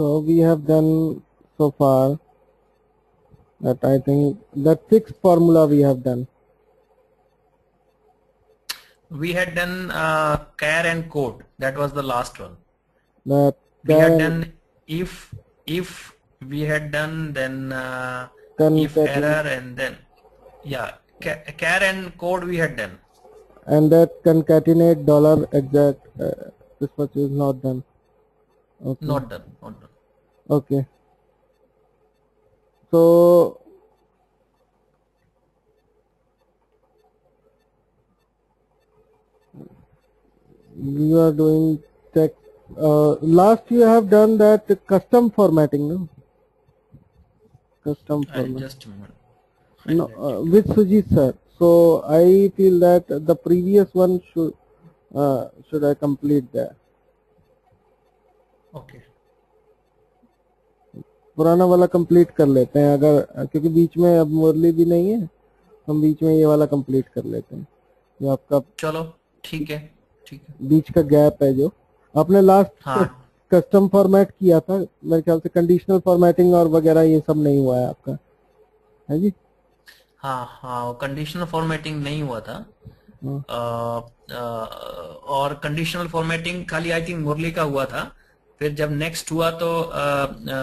So we have done so far that I think that fixed formula we have done. We had done uh, char and code. That was the last one. That We had done if if we had done then uh, if error and then yeah ca- char and code we had done. and that concatenate dollar exact uh, this much is not done. Okay. Not done. Not done. Okay. So you are doing text. Uh, last you have done that custom formatting, no? Custom I'll format. just a moment. No, uh, with Sujit sir. So I feel that the previous one should uh, should I complete that. Okay. पुराना वाला complete कर लेते हैं अगर क्योंकि बीच में अब मुरली भी नहीं है हम बीच में ये वाला कंप्लीट कर लेते हैं। जो आपका चलो ठीक है ठीक है। बीच का गैप है जो। आपने लास्ट हाँ। कस्टम फॉर्मेट किया था मेरे ख्याल से कंडीशनल फॉर्मेटिंग और वगैरह ये सब नहीं हुआ है आपका। है जी? हाँ हाँ कंडीशनल फॉर्मेटिंग नहीं हुआ था। हाँ। अ, अ, और कंडीशनल फॉर्मेटिंग खाली आई थिंक मुरली का हुआ था। फिर जब नेक्स्ट हुआ तो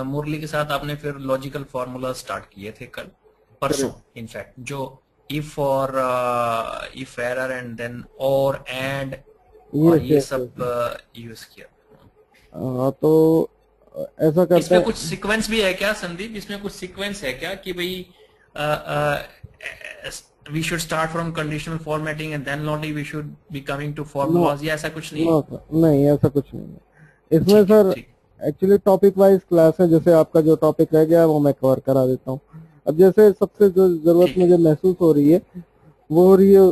मुरली के साथ आपने फिर लॉजिकल फॉर्मूला स्टार्ट किए थे कल परसों इनफैक्ट जो इफ़ और इफ़ एरर एंड देन और एंड और ये सब यूज़ किया। तो ऐसा करते इसमें कुछ सीक्वेंस भी है क्या संदीप? इसमें कुछ सीक्वेंस है क्या कि भाई we should start from conditional formatting and then only we should be coming to formulas ऐसा कुछ नहीं नहीं ऐसा कुछ नहीं है। इसमें sir actually topic wise class है जैसे आपका जो टॉपिक रह गया वो मैं कवर करा देता हूँ। अब जैसे सबसे जो ज़रूरत मुझे महसूस हो रही है वो हो रही है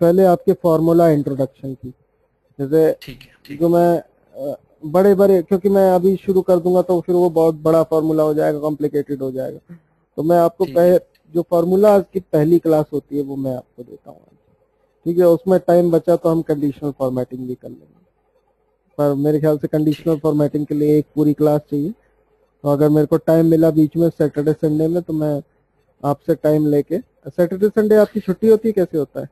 पहले आपके फॉर्मूला इंट्रोडक्शन की। जैसे ठीक है ठीक जो मैं बड़े बड़े क्योंकि मैं अभी शुरू कर दूँगा तो फिर वो बहुत बड़ा फॉर्मूला हो जाएगा कॉम्प्लिकेटेड हो जाएगा। तो मैं आपको ठीक पह, जो फॉर्मूला की पहली क्लास होती है वो मैं आपको देता हूँ। ठीक है उसमें टाइम बचा तो हम कंडीशनल फॉर्मेटिंग भी कर लेंगे। पर मेरे ख्याल से कंडीशनल फॉर्मेटिंग के लिए एक पूरी क्लास चाहिए। तो अगर मेरे को टाइम मिला बीच में सैटरडे संडे में तो मैं आपसे टाइम लेके सैटरडे संडे आपकी छुट्टी होती है कैसे होता है?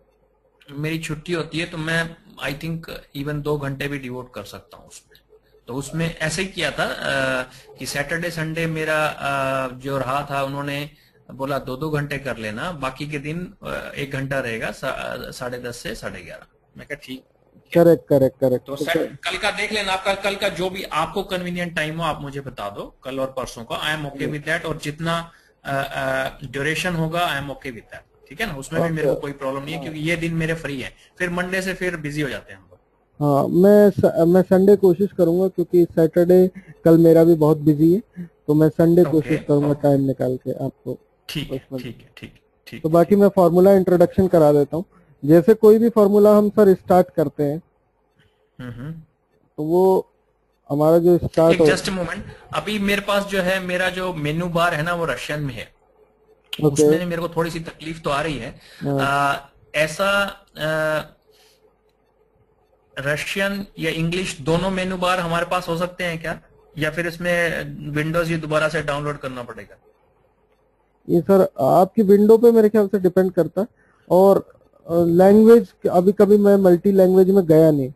मेरी छुट्टी होती है तो मैं आई थिंक इवन दो घंटे भी डिवोट कर सकता हूँ उसमें। तो उसमें ऐसे ही किया था अ, कि सैटरडे संडे मेरा अ, जो रहा था उन्होंने बोला दो दो घंटे कर लेना बाकी के दिन एक घंटा रहेगा साढ़े दस से साढ़े ग्यारह। मैं कहा ठीक। करेक्ट करेक्ट करेक्ट तो सर कल का देख लेना आपका कल का जो भी आपको कन्वीनियंट टाइम हो आप मुझे बता दो कल और परसों का। I am okay with that और जितना ड्यूरेशन होगा I am okay with that ठीक है ना? उसमें भी मेरे को कोई प्रॉब्लम नहीं है क्योंकि ये दिन मेरे फ्री है। फिर मंडे से फिर बिज़ी हो जाते हैं हम हाँ मैं स, मैं संडे कोशिश करूँगा क्योंकि सैटरडे कल मेरा भी बहुत बिज़ी है तो मैं संडे Okay, कोशिश करूँगा टाइम निकाल के आपको ठीक है ठीक है ठीक ठीक तो बाकी मैं फॉर्मूला इंट्रोडक्शन करा देता हूँ। जैसे कोई भी फॉर्मूला हम सर स्टार्ट करते हैं तो वो हमारा जो स्टार्ट एक हो जस्ट मोमेंट अभी मेरे पास जो है मेरा जो मेनू बार है ना वो रशियन में है। ओके उसमें मेरे को थोड़ी सी तकलीफ़ तो आ रही है। आ, ऐसा आ, रशियन या इंग्लिश दोनों मेनू बार हमारे पास हो सकते हैं क्या? या फिर इसमें विंडोज़ ये दोबारा से डाउनलोड करना पड़ेगा? ये सर आपकी विंडो पे मेरे ख्याल से डिपेंड करता। है और लैंग्वेज अभी कभी मैं मल्टी लैंग्वेज में गया नहीं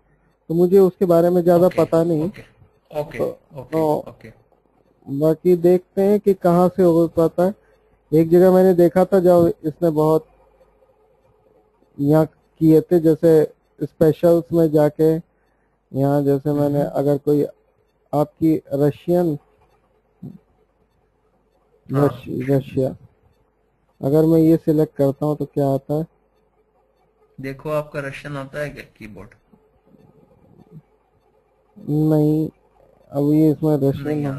तो मुझे उसके बारे में ज़्यादा ओके, पता नहीं। ओके ओके ओके तो- ओके बाकी देखते हैं कि कहाँ से हो पाता है। एक जगह मैंने देखा था जब इसने बहुत यहाँ किए थे जैसे स्पेशल्स में जाके यहाँ जैसे मैंने अगर कोई आपकी रशियन हाँ। रशिया अगर मैं ये सिलेक्ट करता हूँ तो क्या आता है? देखो आपका रशियन आता है क्या कीबोर्ड नहीं अब ये इसमें रशियन है।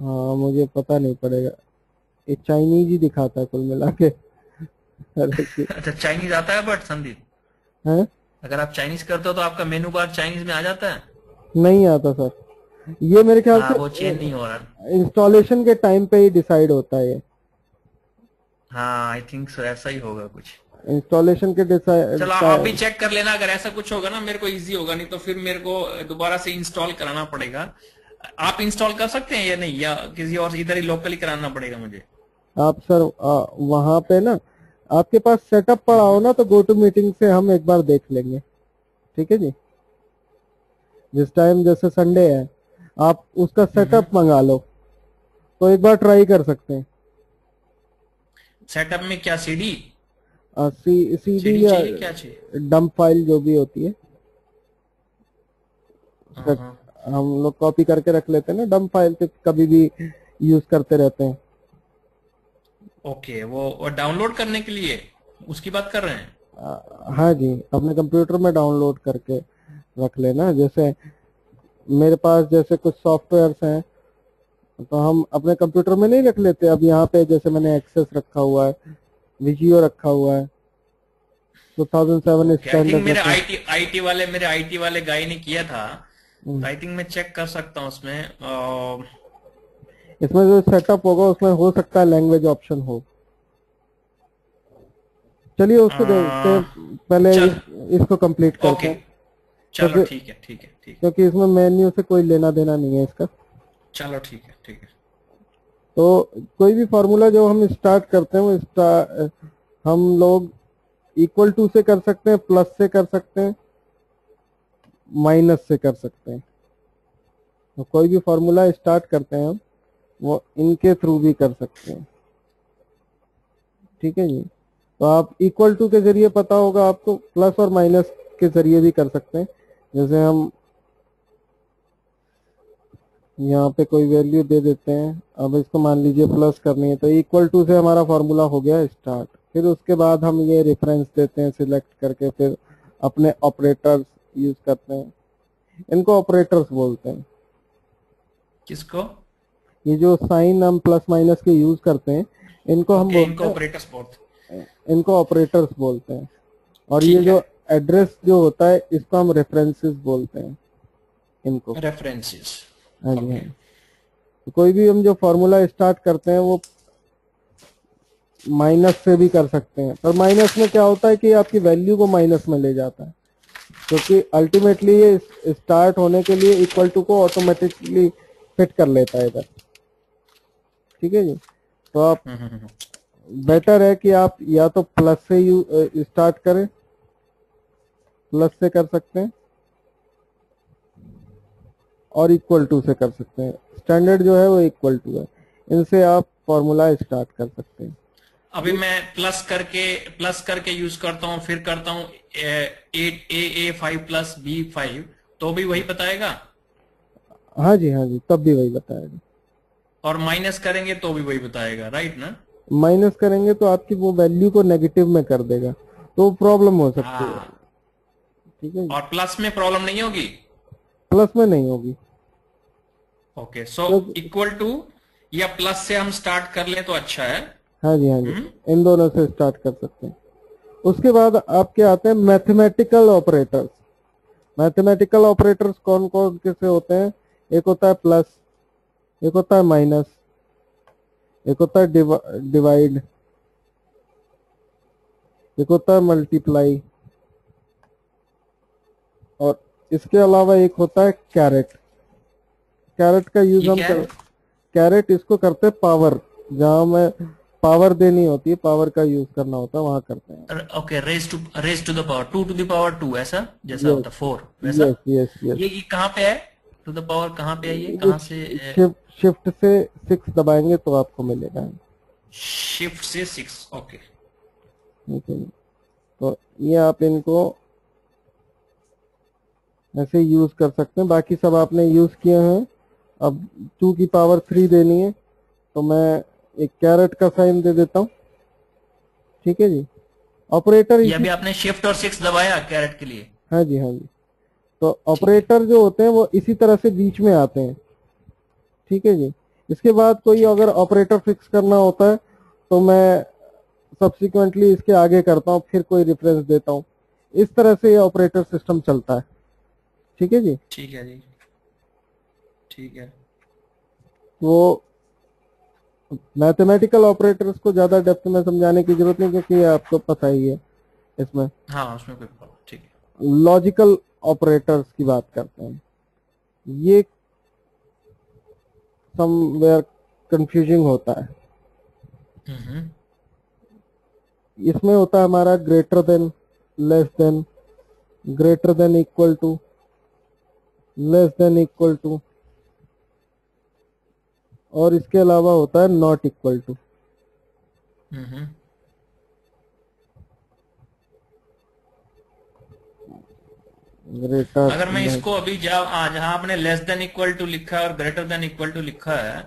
हाँ मुझे पता नहीं पड़ेगा। ये चाइनीज़ ही दिखाता है कुल मिला के। अच्छा चाइनीज़ आता है बट संदीप? हैं? अगर आप चाइनीज़ करते हो तो आपका मेनू बार चाइनीज़ में आ जाता है? नहीं आता सर। ये मेरे ख्याल हाँ से वो चेंज नहीं हो रहा। इंस्टॉलेशन के टाइम पे ही डिसाइड होता है हाँ आई थिंक सो ऐसा ही होगा कुछ। इंस्टॉलेशन के चलो आप भी चेक कर लेना अगर ऐसा कुछ होगा ना मेरे को इजी होगा नहीं तो फिर मेरे को दोबारा से इंस्टॉल कराना पड़ेगा। आप इंस्टॉल कर सकते हैं या नहीं या किसी और इधर ही लोकली कराना पड़ेगा मुझे? आप सर आ, वहाँ पे ना आपके पास सेटअप पड़ा हो ना तो गो टू मीटिंग से हम एक बार देख लेंगे। ठीक है जी? जिस टाइम जैसे संडे है आप उसका सेटअप मंगा लो। तो एक बार ट्राई कर सकते हैं। सेटअप में क्या सीडी सी सी सीडी या डंप फ़ाइल जो भी होती है। हाँ, हाँ। हम लोग कॉपी करके रख लेते हैं ना डंप फ़ाइल पे कभी भी यूज़ करते रहते हैं। ओके वो, वो डाउनलोड करने के लिए उसकी बात कर रहे हैं? आ, हाँ जी अपने कंप्यूटर में डाउनलोड करके रख लेना। जैसे मेरे पास जैसे कुछ सॉफ्टवेयर्स हैं तो हम अपने कंप्यूटर में नहीं रख लेते। अब यहाँ पे जैसे मैंने एक्सेस रखा हुआ है विजियो रखा हुआ है। 2007 आई थिंक स्टैंडर्ड मेरे आईटी आईटी वाले मेरे आईटी वाले गाय ने किया था। हम्म। तो आई थिंक मैं चेक कर सकता हूँ उसमें अ, इसमें जो सेटअप होगा उसमें हो सकता है लैंग्वेज ऑप्शन हो। चलिए उसको आ, देखते हैं। पहले इस, इसको कंप्लीट करते हैं। चलो ठीक है ठीक है ठीक है। क्योंकि इसमें मेन्यू से कोई लेना देना नहीं है इसका। चलो ठीक है ठीक है। तो कोई भी फार्मूला जो हम स्टार्ट करते हैं, वो हम लोग इक्वल टू से कर सकते हैं प्लस से कर सकते हैं माइनस से कर सकते हैं। तो कोई भी फार्मूला स्टार्ट करते हैं हम, वो इनके थ्रू भी कर सकते हैं। ठीक है जी? तो आप इक्वल टू के ज़रिए पता होगा आपको प्लस और माइनस के ज़रिए भी कर सकते हैं। जैसे हम यहाँ पे कोई वैल्यू दे देते हैं। अब इसको मान लीजिए प्लस करनी है तो इक्वल टू से हमारा फॉर्मूला हो गया स्टार्ट फिर उसके बाद हम ये रेफरेंस देते हैं सिलेक्ट करके फिर अपने ऑपरेटर्स यूज़ करते हैं। इनको ऑपरेटर्स बोलते हैं। किसको? ये जो साइन हम प्लस माइनस के यूज़ करते हैं इनको हम बोलते ऑपरेटर्स बोलते हैं। इनको ऑपरेटर्स बोलते हैं। और ये जो एड्रेस जो होता है इसको हम रेफरेंसेस बोलते हैं। इनको। रेफरेंसेस हाँ जी हाँ तो कोई भी हम जो फॉर्मूला स्टार्ट करते हैं वो माइनस से भी कर सकते हैं। पर माइनस में क्या होता है कि आपकी वैल्यू को माइनस में ले जाता है। क्योंकि अल्टीमेटली ये स्टार्ट होने के लिए इक्वल टू को ऑटोमेटिकली फिट कर लेता है इधर। ठीक है जी? तो आप बेटर है कि आप या तो प्लस से यू स्टार्ट करें प्लस से कर सकते हैं। और इक्वल टू से कर सकते हैं। स्टैंडर्ड जो है वो इक्वल टू है। इनसे आप फॉर्मूला स्टार्ट कर सकते हैं। अभी मैं प्लस करके प्लस करके यूज़ करता हूँ फिर करता हूँ at A A five plus B five तो भी वही बताएगा? हाँ जी हाँ जी तब भी वही बताएगा। और माइनस करेंगे तो भी वही बताएगा राइट ना? माइनस करेंगे तो आपकी वो वैल्यू को नेगेटिव में कर देगा। तो प्रॉब्लम हो सकती है। हाँ। ठीक है और प्लस में प्रॉब्लम नहीं होगी? प्लस में नहीं होगी। ओके सो इक्वल टू या प्लस से हम स्टार्ट कर ले तो अच्छा है। हाँ जी हाँ जी। हम्म। इन दोनों से स्टार्ट कर सकते हैं। उसके बाद आपके आते हैं मैथमेटिकल ऑपरेटर्स मैथमेटिकल ऑपरेटर्स कौन कौन कैसे होते हैं? एक होता है प्लस एक होता है माइनस एक होता है डिवाइड एक होता है मल्टीप्लाई और इसके अलावा एक होता है कैरेट। कैरेट का यूज़ हम कर कैरेट इसको करते हैं पावर जहाँ में पावर देनी होती है पावर का यूज़ करना होता है वहाँ करते हैं। Okay raise to raise to the power two two the power two ऐसा? जैसा होता फोर वैसा? यस यस यस ये कहाँ पे है? टू द पावर कहाँ पे है ये? कहाँ से शिफ्ट से सिक्स दबाएँगे तो आपको मिलेगा। शिफ्ट से सिक्स ओके ठीक तो ये आप इनको ऐसे यूज़ कर सकते हैं। बाकी सब आपने यूज़ किए हैं। अब टू की पावर थ्री देनी है। तो मैं एक कैरेट का साइन दे देता हूँ। ठीक है जी? ऑपरेटर ये अभी आपने शिफ्ट और सिक्स दबाया कैरेट के लिए। हाँ जी हाँ जी। तो ऑपरेटर जो होते हैं वो इसी तरह से बीच में आते हैं। ठीक है जी? इसके बाद कोई अगर ऑपरेटर फिक्स करना होता है तो मैं सब्सिक्वेंटली इसके आगे करता हूँ फिर कोई रेफरेंस देता हूँ। इस तरह से ये ऑपरेटर सिस्टम चलता है। ठीक है जी? ठीक है जी। ठीक है। वो मैथमेटिकल ऑपरेटर्स को ज़्यादा डेप्थ में समझाने की ज़रूरत नहीं क्योंकि आपको पता ही है इसमें। हाँ उसमें कोई ठीक है। लॉजिकल ऑपरेटर्स की बात करते हैं। ये समवेयर कंफ्यूजिंग होता है। हम्म। इसमें होता है हमारा greater than less than greater than equal to less than equal to और इसके अलावा होता है not equal to hmm greater अगर मैं इसको अभी आ, जहाँ आपने लेस देन इक्वल टू लिखा है और ग्रेटर देन इक्वल टू लिखा है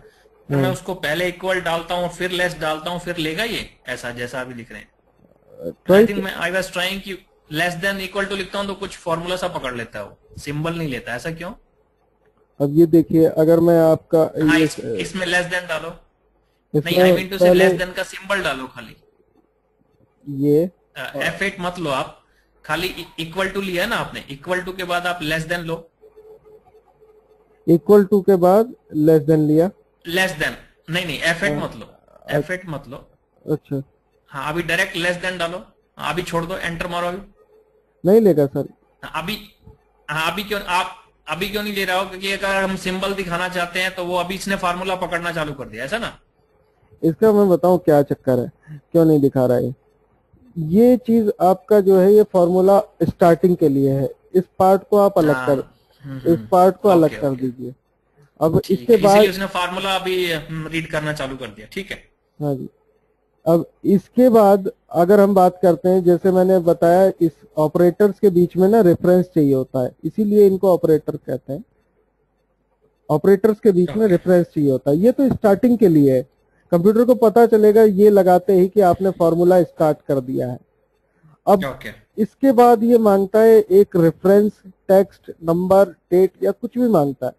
तो मैं उसको पहले इक्वल डालता हूँ फिर लेस डालता हूँ फिर लेगा ये? ऐसा जैसा अभी लिख रहे हैं। I think I was trying कि लेस देन इक्वल टू लिखता हूँ तो कुछ फॉर्मूला सा पकड़ लेता है। वो सिंबल नहीं लेता ऐसा क्यों? अब ये देखिए अगर मैं आपका हाँ इस, इसमें लेस देन डालो। नहीं आई मीन टू से लेस देन का सिंबल डालो खाली। ये एफ़ एट मत लो आप। खाली इक्वल टू लिया ना आपने। इक्वल टू के बाद आप लेस देन लो। इक्वल टू के बाद लेस देन लिया। लेस देन नहीं नहीं एफ़ एट मत लो। एफ़ एट मत लो। अच्छा। हाँ अभी डायरेक्ट लेस देन डालो। हाँ, अभी छोड़ दो एंटर मारो अभी। नहीं लेगा सर। अभी हाँ अभी क्यों आप अभी क्यों नहीं ले रहा हो? क्योंकि अगर हम सिंबल दिखाना चाहते हैं तो वो अभी इसने फार्मूला पकड़ना चालू कर दिया ऐसा ना? इसका मैं बताऊँ क्या चक्कर है क्यों नहीं दिखा रहा है? ये चीज़ आपका जो है ये फॉर्मूला स्टार्टिंग के लिए है। इस पार्ट को आप अलग हाँ, कर हम्म, इस पार्ट को अलग कर दीजिए। अब इसके बाद उसने फार्मूला अभी रीड करना चालू कर दिया ठीक है? हाँ जी। अब इसके बाद अगर हम बात करते हैं जैसे मैंने बताया इस ऑपरेटर्स के बीच में ना रेफरेंस चाहिए होता है। इसीलिए इनको ऑपरेटर कहते हैं। ऑपरेटर्स के बीच में रेफरेंस चाहिए होता है। ये तो स्टार्टिंग के लिए है। कंप्यूटर को पता चलेगा ये लगाते ही कि आपने फॉर्मूला स्टार्ट कर दिया है। अब इसके बाद ये माँगता है एक रेफरेंस टेक्स्ट नंबर डेट या कुछ भी माँगता है।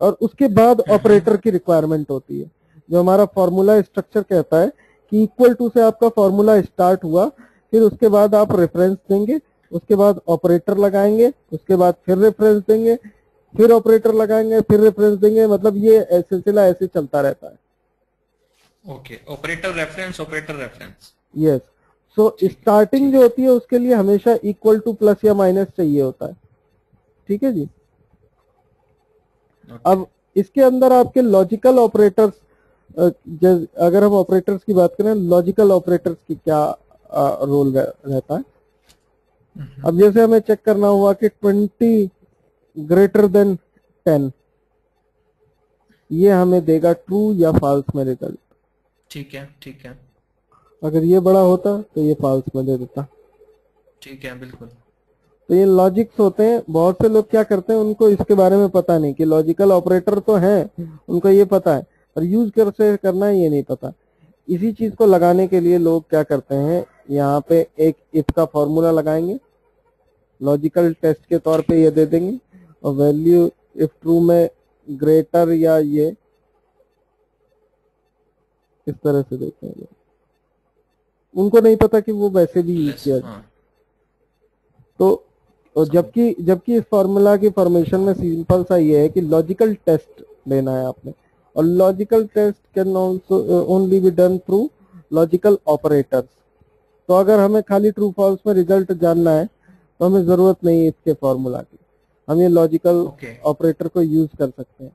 और उसके बाद ऑपरेटर की रिक्वायरमेंट होती है। जो हमारा फॉर्मूला स्ट्रक्चर कहता है कि इक्वल टू से आपका फॉर्मूला स्टार्ट हुआ फिर उसके बाद आप रेफरेंस देंगे उसके बाद ऑपरेटर लगाएँगे उसके बाद फिर रेफरेंस देंगे फिर ऑपरेटर लगाएँगे फिर रेफरेंस देंगे मतलब ये सिलसिला ऐसे चलता रहता है। Okay operator reference operator reference yes so starting जो होती है उसके लिए हमेशा इक्वल टू प्लस या माइनस चाहिए होता है। ठीक है जी? अब इसके अंदर आपके लॉजिकल ऑपरेटर्स अगर हम ऑपरेटर्स की बात करें लॉजिकल ऑपरेटर्स की क्या रोल रहता है? अब जैसे हमें चेक करना हुआ कि 20 ग्रेटर देन 10 ये हमें देगा ट्रू या फॉल्स में रिज़ल्ट ठीक है ठीक है। अगर ये बड़ा होता तो ये फॉल्स में दे देता। ठीक है बिल्कुल। तो ये लॉजिक्स होते हैं बहुत से लोग क्या करते हैं उनको इसके बारे में पता नहीं कि लॉजिकल ऑपरेटर तो हैं उनको ये पता है। पर यूज़ कैसे करना है ये नहीं पता। इसी चीज़ को लगाने के लिए लोग क्या करते हैं यहाँ पे एक इफ़ का फॉर्मूला लगाएँगे। लॉजिकल टेस्ट के तौर पे ये दे देंगे। और वैल्यू इफ़ ट्रू में ग्रेटर या ये इस तरह से हैं। उनको नहीं पता कि वो वैसे भी यूज़ किया हाँ। तो और जबकि जबकि इस फॉर्मूला की फॉर्मेशन में सिंपल सा ये है कि लॉजिकल टेस्ट लेना है आपने। और logical test can also only be done through logical operators तो अगर हमें खाली ट्रू फॉल्स में रिज़ल्ट जानना है तो हमें ज़रूरत नहीं है इसके फॉर्मूला की। हम ये लॉजिकल ऑपरेटर को यूज़ कर सकते हैं।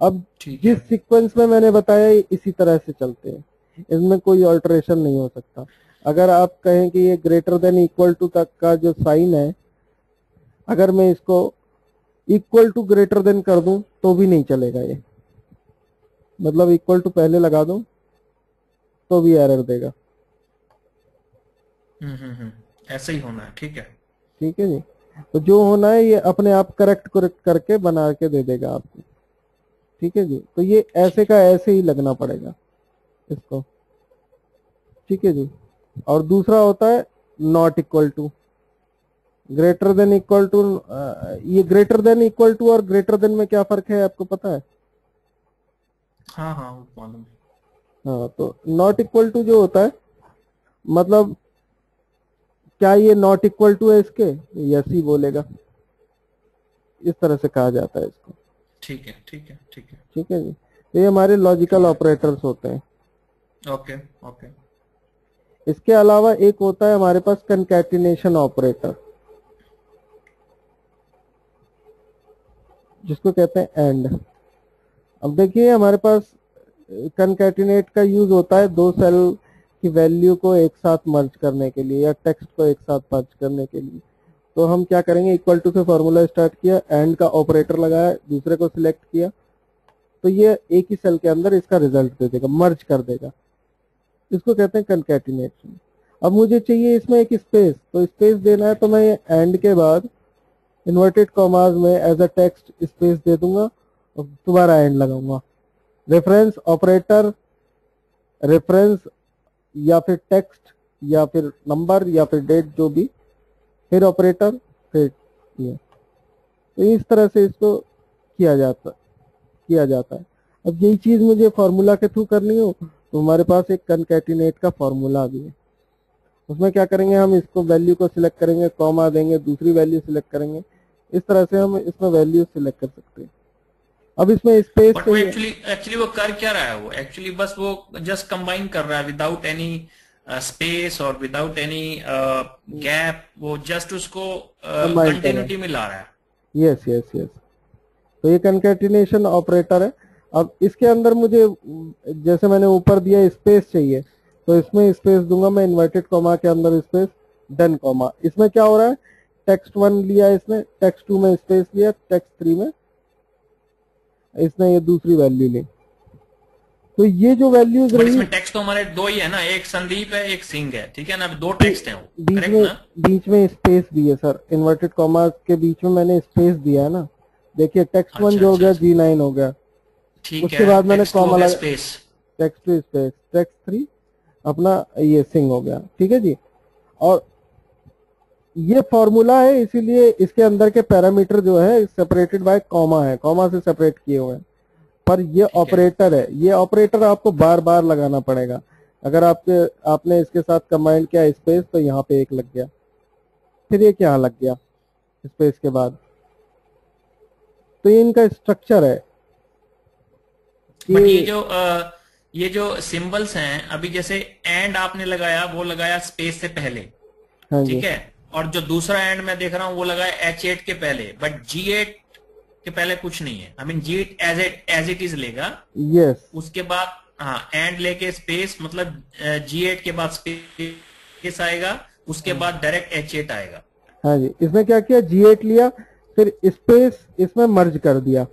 अब जिस सीक्वेंस में मैंने बताया इसी तरह से चलते हैं। इसमें कोई ऑल्टरेशन नहीं हो सकता। अगर आप कहें कि ये ग्रेटर देन इक्वल टू तक का जो साइन है अगर मैं इसको इक्वल टू ग्रेटर देन कर दूँ तो भी नहीं चलेगा ये। मतलब इक्वल टू पहले लगा दूँ तो भी एरर देगा। हम्म हम्म हम्म ऐसे ही होना है ठीक है। ठीक है जी? तो जो होना है ये अपने आप करेक्ट करेक्ट करके बना के दे देगा आपको। ठीक है जी? तो ये ऐसे का ऐसे ही लगना पड़ेगा इसको। ठीक है जी? और दूसरा होता है not equal to greater than equal to ये ग्रेटर देन इक्वल टू और ग्रेटर देन में क्या फ़र्क है आपको पता है? हाँ हाँ वो मालूम हाँ। तो नॉट इक्वल टू जो होता है मतलब क्या ये नॉट इक्वल टू है इसके? यस ही बोलेगा। इस तरह से कहा जाता है इसको। ठीक है ठीक है ठीक है। ठीक है जी। तो ये हमारे लॉजिकल ऑपरेटर्स होते हैं। Okay okay. इसके अलावा एक होता है हमारे पास कंकैटिनेशन ऑपरेटर जिसको कहते हैं एंड अब देखिए, हमारे पास कंकैटिनेट का यूज़ होता है दो सेल की वैल्यू को एक साथ मर्ज करने के लिए या टेक्स्ट को एक साथ मर्ज करने के लिए। तो हम क्या करेंगे? इक्वल टू से फॉर्मूला स्टार्ट किया एंड का ऑपरेटर लगाया, दूसरे को सिलेक्ट किया। तो ये एक ही सेल के अंदर इसका रिज़ल्ट दे देगा मर्ज कर देगा। इसको कहते हैं कंकैटिनेशन अब मुझे चाहिए इसमें एक स्पेस तो स्पेस देना है तो मैं एंड के बाद इन्वर्टेड कॉमाज में एज अ टेक्स्ट स्पेस दे दूँगा। दोबारा एंड लगाऊँगा। रेफरेंस ऑपरेटर रेफरेंस या फिर टेक्स्ट या फिर नंबर या फिर डेट जो भी, फिर ऑपरेटर फिर ये। तो इस तरह से इसको किया जाता किया जाता है। अब यही चीज़ मुझे फॉर्मूला के थ्रू करनी हो तो हमारे पास एक कनकैटिनेट का फॉर्मूला भी है। उसमें क्या करेंगे, हम इसको वैल्यू को सिलेक्ट करेंगे कॉमा देंगे, दूसरी वैल्यू सिलेक्ट करेंगे। इस तरह से हम इसमें वैल्यू सिलेक्ट कर सकते हैं। अब इसमें स्पेस वो एक्चुअली एक्चुअली वो कर क्या रहा है वो? एक्चुअली बस वो जस्ट कंबाइन कर रहा है विदाउट एनी स्पेस और विदाउट एनी गैप वो जस्ट उसको कर। कंटिन्यूटी में ला रहा है। यस यस यस तो ये कंकैटिनेशन ऑपरेटर है। अब इसके अंदर मुझे जैसे मैंने ऊपर दिया स्पेस चाहिए तो इसमें स्पेस दूँगा मैं इन्वर्टेड कॉमा के अंदर स्पेस डन कॉमा इसमें क्या हो रहा है? टेक्स्ट वन लिया इसने टेक्स्ट टू में स्पेस लिया टेक्स्ट थ्री में इसने ये दूसरी वैल्यू ली। तो ये जो वैल्यूज़ रही इसमें टेक्स्ट तो हमारे दो ही है ना एक संदीप है एक सिंह है ठीक है ना? दो टेक्स्ट हैं वो बीच में ना? बीच में स्पेस दी है सर इन्वर्टेड कॉमा के बीच में मैंने स्पेस दिया है ना। देखिए टेक्स्ट वन अच्छा, जो हो अच्छा, गया अच्छा। जी नाइन हो गया। ठीक उसके बाद मैंने हो लगा- space text two space text three अपना ये सिंग हो गया। ठीक है जी? और ये फॉर्मूला है इसीलिए इसके अंदर के पैरामीटर जो है सेपरेटेड बाय कॉमा है। कॉमा से सेपरेट किए हुए हैं। पर ये ऑपरेटर है। ये ऑपरेटर आपको बार बार लगाना पड़ेगा। अगर आपके आपने इसके साथ कंबाइंड किया स्पेस तो यहाँ पे एक लग गया। फिर एक यहाँ लग गया? स्पेस के बाद। तो ये इनका स्ट्रक्चर है। कि- ये जो अ, ये जो सिंबल्स हैं अभी जैसे एंड आपने लगाया वो लगाया स्पेस से पहले। हाँ ठीक है? और जो दूसरा एंड मैं देख रहा हूँ वो लगाया एच एट के पहले बट जी एट के पहले कुछ नहीं है। I mean G eight as at as it is लेगा। यस उसके बाद हाँ एंड लेके स्पेस मतलब जी एट के बाद स्पेस आएगा उसके बाद डायरेक्ट एच एट आएगा। हाँ जी इसने क्या किया? जी एट लिया फिर स्पेस इसमें मर्ज कर दिया।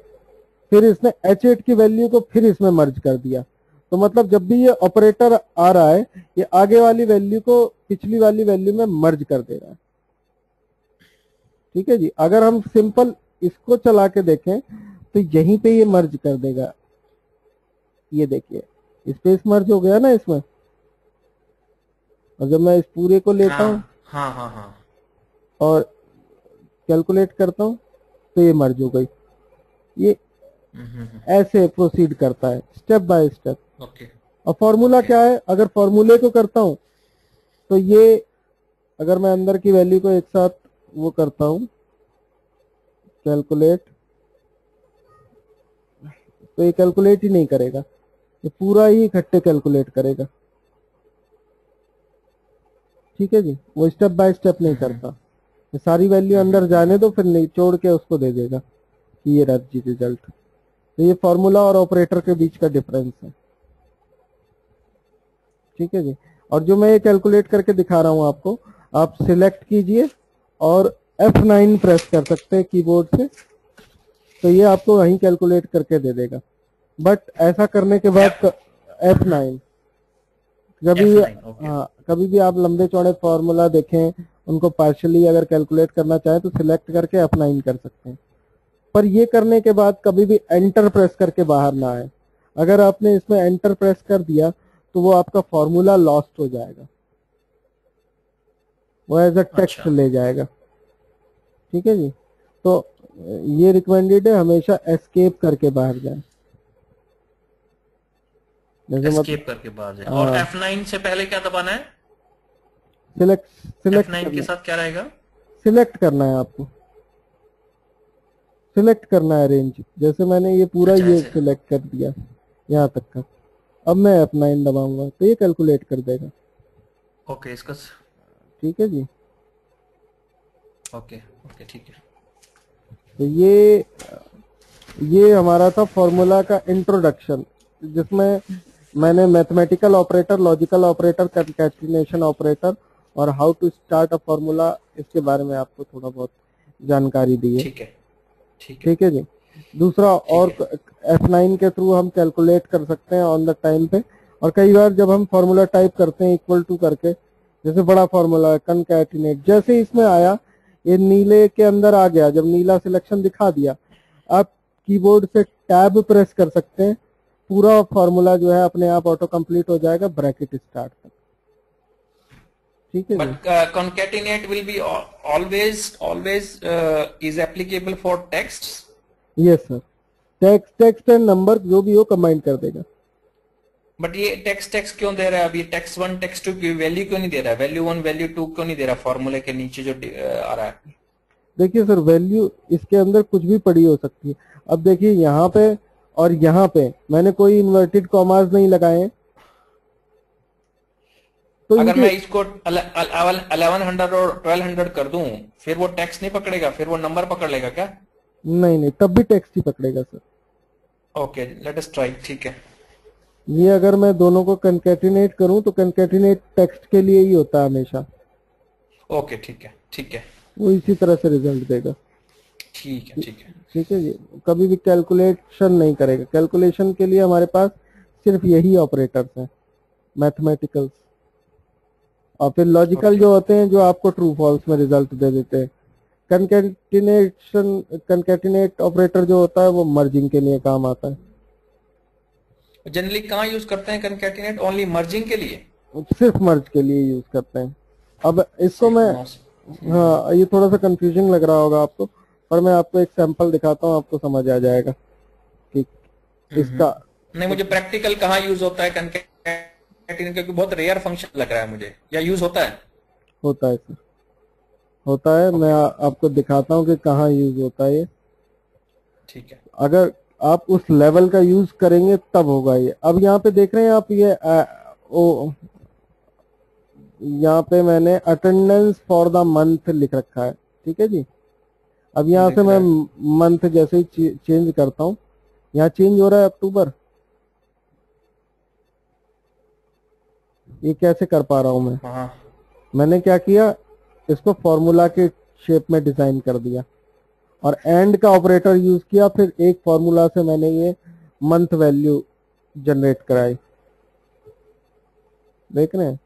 फिर इसने एच एट की वैल्यू को फिर इसमें मर्ज कर दिया। तो मतलब जब भी ये ऑपरेटर आ रहा है ये आगे वाली वैल्यू को पिछली वाली वैल्यू में मर्ज कर दे रहा है। ठीक है जी? अगर हम सिंपल इसको चला के देखें तो यहीं पे ये मर्ज कर देगा। ये देखिए स्पेस मर्ज हो गया ना इसमें? और जब मैं इस पूरे को लेता हूँ हाँ हाँ हाँ हाँ। और कैलकुलेट करता हूँ तो ये मर्ज हो गई। ये हम्म, हम्म, हम्म, ऐसे प्रोसीड करता है स्टेप बाय स्टेप ओके और फॉर्मूला क्या है? अगर फॉर्मूले को करता हूँ तो ये अगर मैं अंदर की वैल्यू को एक साथ वो करता हूँ। कैलकुलेट तो ये कैलकुलेट ही नहीं करेगा। ये पूरा ही इकट्ठे कैलकुलेट करेगा। ठीक है जी? वो स्टेप बाय स्टेप नहीं करता। ये सारी वैल्यू अंदर जाने दो, फिर निचोड़ के उसको दे देगा कि ये जी रिज़ल्ट तो ये फॉर्मूला और ऑपरेटर के बीच का डिफरेंस है। ठीक है जी? और जो मैं ये कैलकुलेट करके दिखा रहा हूँ आपको, आप सिलेक्ट कीजिए। और F9 प्रेस कर सकते हैं कीबोर्ड से। तो ये आपको वहीं कैलकुलेट करके दे देगा। बट ऐसा करने के बाद F9 कभी F9, okay. हाँ कभी भी आप लंबे चौड़े फॉर्मूला देखें उनको पार्शियली अगर कैलकुलेट करना चाहे तो सिलेक्ट करके F9 कर सकते हैं। पर ये करने के बाद कभी भी एंटर प्रेस करके बाहर ना आए। अगर आपने इसमें एंटर प्रेस कर दिया तो वो आपका फॉर्मूला लॉस्ट हो जाएगा। वो एज अ टेक्स्ट अच्छा। ले जाएगा। ठीक है जी? तो ये रिकमेंडेड है हमेशा एस्केप करके बाहर जाए। जैसे एस्केप करके बाहर जाए। और हाँ। F9 से पहले क्या दबाना है? सिलेक्ट सिलेक्ट F9 के साथ क्या रहेगा? सिलेक्ट करना है आपको। सिलेक्ट करना है रेंज जैसे मैंने ये पूरा अच्छा, ये सिलेक्ट कर दिया यहाँ तक का। अब मैं F9 दबाऊँगा तो ये कैलकुलेट कर देगा। ओके इसका ठीक है जी। ओके ओके ठीक है। तो ये ये हमारा था फॉर्मूला का इंट्रोडक्शन जिसमें मैंने mathematical operator logical operator concatenation operator और how to start a formula इसके बारे में आपको थोड़ा बहुत जानकारी दी है। ठीक है ठीक है। ठीक है जी। दूसरा और एफ़ नाइन के थ्रू हम कैलकुलेट कर सकते हैं ऑन द टाइम पे। और कई बार जब हम फॉर्मूला टाइप करते हैं इक्वल टू करके जैसे बड़ा फॉर्मूला है कनकैटिनेट जैसे इसमें आया ये नीले के अंदर आ गया जब नीला सिलेक्शन दिखा दिया आप कीबोर्ड से टैब प्रेस कर सकते हैं पूरा फॉर्मूला जो है अपने आप ऑटो कंप्लीट हो जाएगा ब्रैकेट स्टार्ट तक। ठीक है जी? But concatenate will be al- always always uh, is applicable for texts. Yes sir text text and number जो भी हो कंबाइन कर देगा। बट ये टेक्स टेक्स्ट क्यों दे रहा है? अभी टेक्स्ट वन टेक्स्ट टू की वैल्यू क्यों नहीं दे रहा है? वैल्यू वन वैल्यू टू क्यों नहीं दे रहा फॉर्मूले के नीचे जो आ रहा है? देखिए सर वैल्यू इसके अंदर कुछ भी पड़ी हो सकती है। अब देखिए यहाँ पे और यहाँ पे मैंने कोई इन्वर्टेड कॉमास नहीं लगाए तो अगर मैं इसको अलेवन हंड्रेड और ट्वेल्व हंड्रेड कर दूँ फिर वो टैक्स नहीं पकड़ेगा? फिर वो नंबर पकड़ लेगा क्या? नहीं नहीं तब भी टैक्स ही पकड़ेगा sir okay let us try ठीक है। ये अगर मैं दोनों को कंकेटिनेट करूँ तो कंकेटिनेट टेक्स्ट के लिए ही होता है हमेशा। ओके ठीक है ठीक है। वो इसी तरह से रिज़ल्ट देगा। ठीक है ठीक है। ठीक है जी। कभी भी कैलकुलेशन नहीं करेगा। कैलकुलेशन के लिए हमारे पास सिर्फ़ यही ऑपरेटर्स हैं मैथमेटिकल्स और फिर लॉजिकल जो होते हैं जो आपको ट्रू फॉल्स में रिज़ल्ट दे देते हैं। कंकेटिनेशन कंकेटिनेट ऑपरेटर जो होता है वो मर्जिंग के लिए काम आता है। जनरली कहाँ यूज़ करते हैं कंकैटिनेट ओनली मर्जिंग के लिए। सिर्फ़ मर्ज के लिए यूज़ करते हैं। अब इसको मैं हाँ ये थोड़ा सा कंफ्यूजिंग लग रहा होगा आपको पर मैं आपको एक सैंपल दिखाता हूँ आपको समझ आ जाएगा। कि इसका नहीं मुझे प्रैक्टिकल कहाँ यूज़ होता है कंकैटिनेट क्योंकि बहुत रेयर फ़ंक्शन लग रहा है मुझे। या यूज़ होता है? होता है सर होता है। मैं आपको दिखाता हूँ कि कहाँ यूज़ होता है ये। ठीक है। अगर आप उस लेवल का यूज़ करेंगे तब होगा ये। अब यहाँ पे देख रहे हैं आप ये आ, ओ यहाँ पे मैंने अटेंडेंस फॉर द मंथ लिख रखा है। ठीक है जी? अब यहाँ से मैं मंथ जैसे ही चेंज करता हूँ। यहाँ चेंज हो रहा है अक्टूबर ये कैसे कर पा रहा हूँ मैं? हाँ। मैंने क्या किया? इसको फॉर्मूला के शेप में डिज़ाइन कर दिया। और एंड का ऑपरेटर यूज़ किया फिर एक फॉर्मूला से मैंने ये मंथ वैल्यू जनरेट कराई। देख रहे हैं?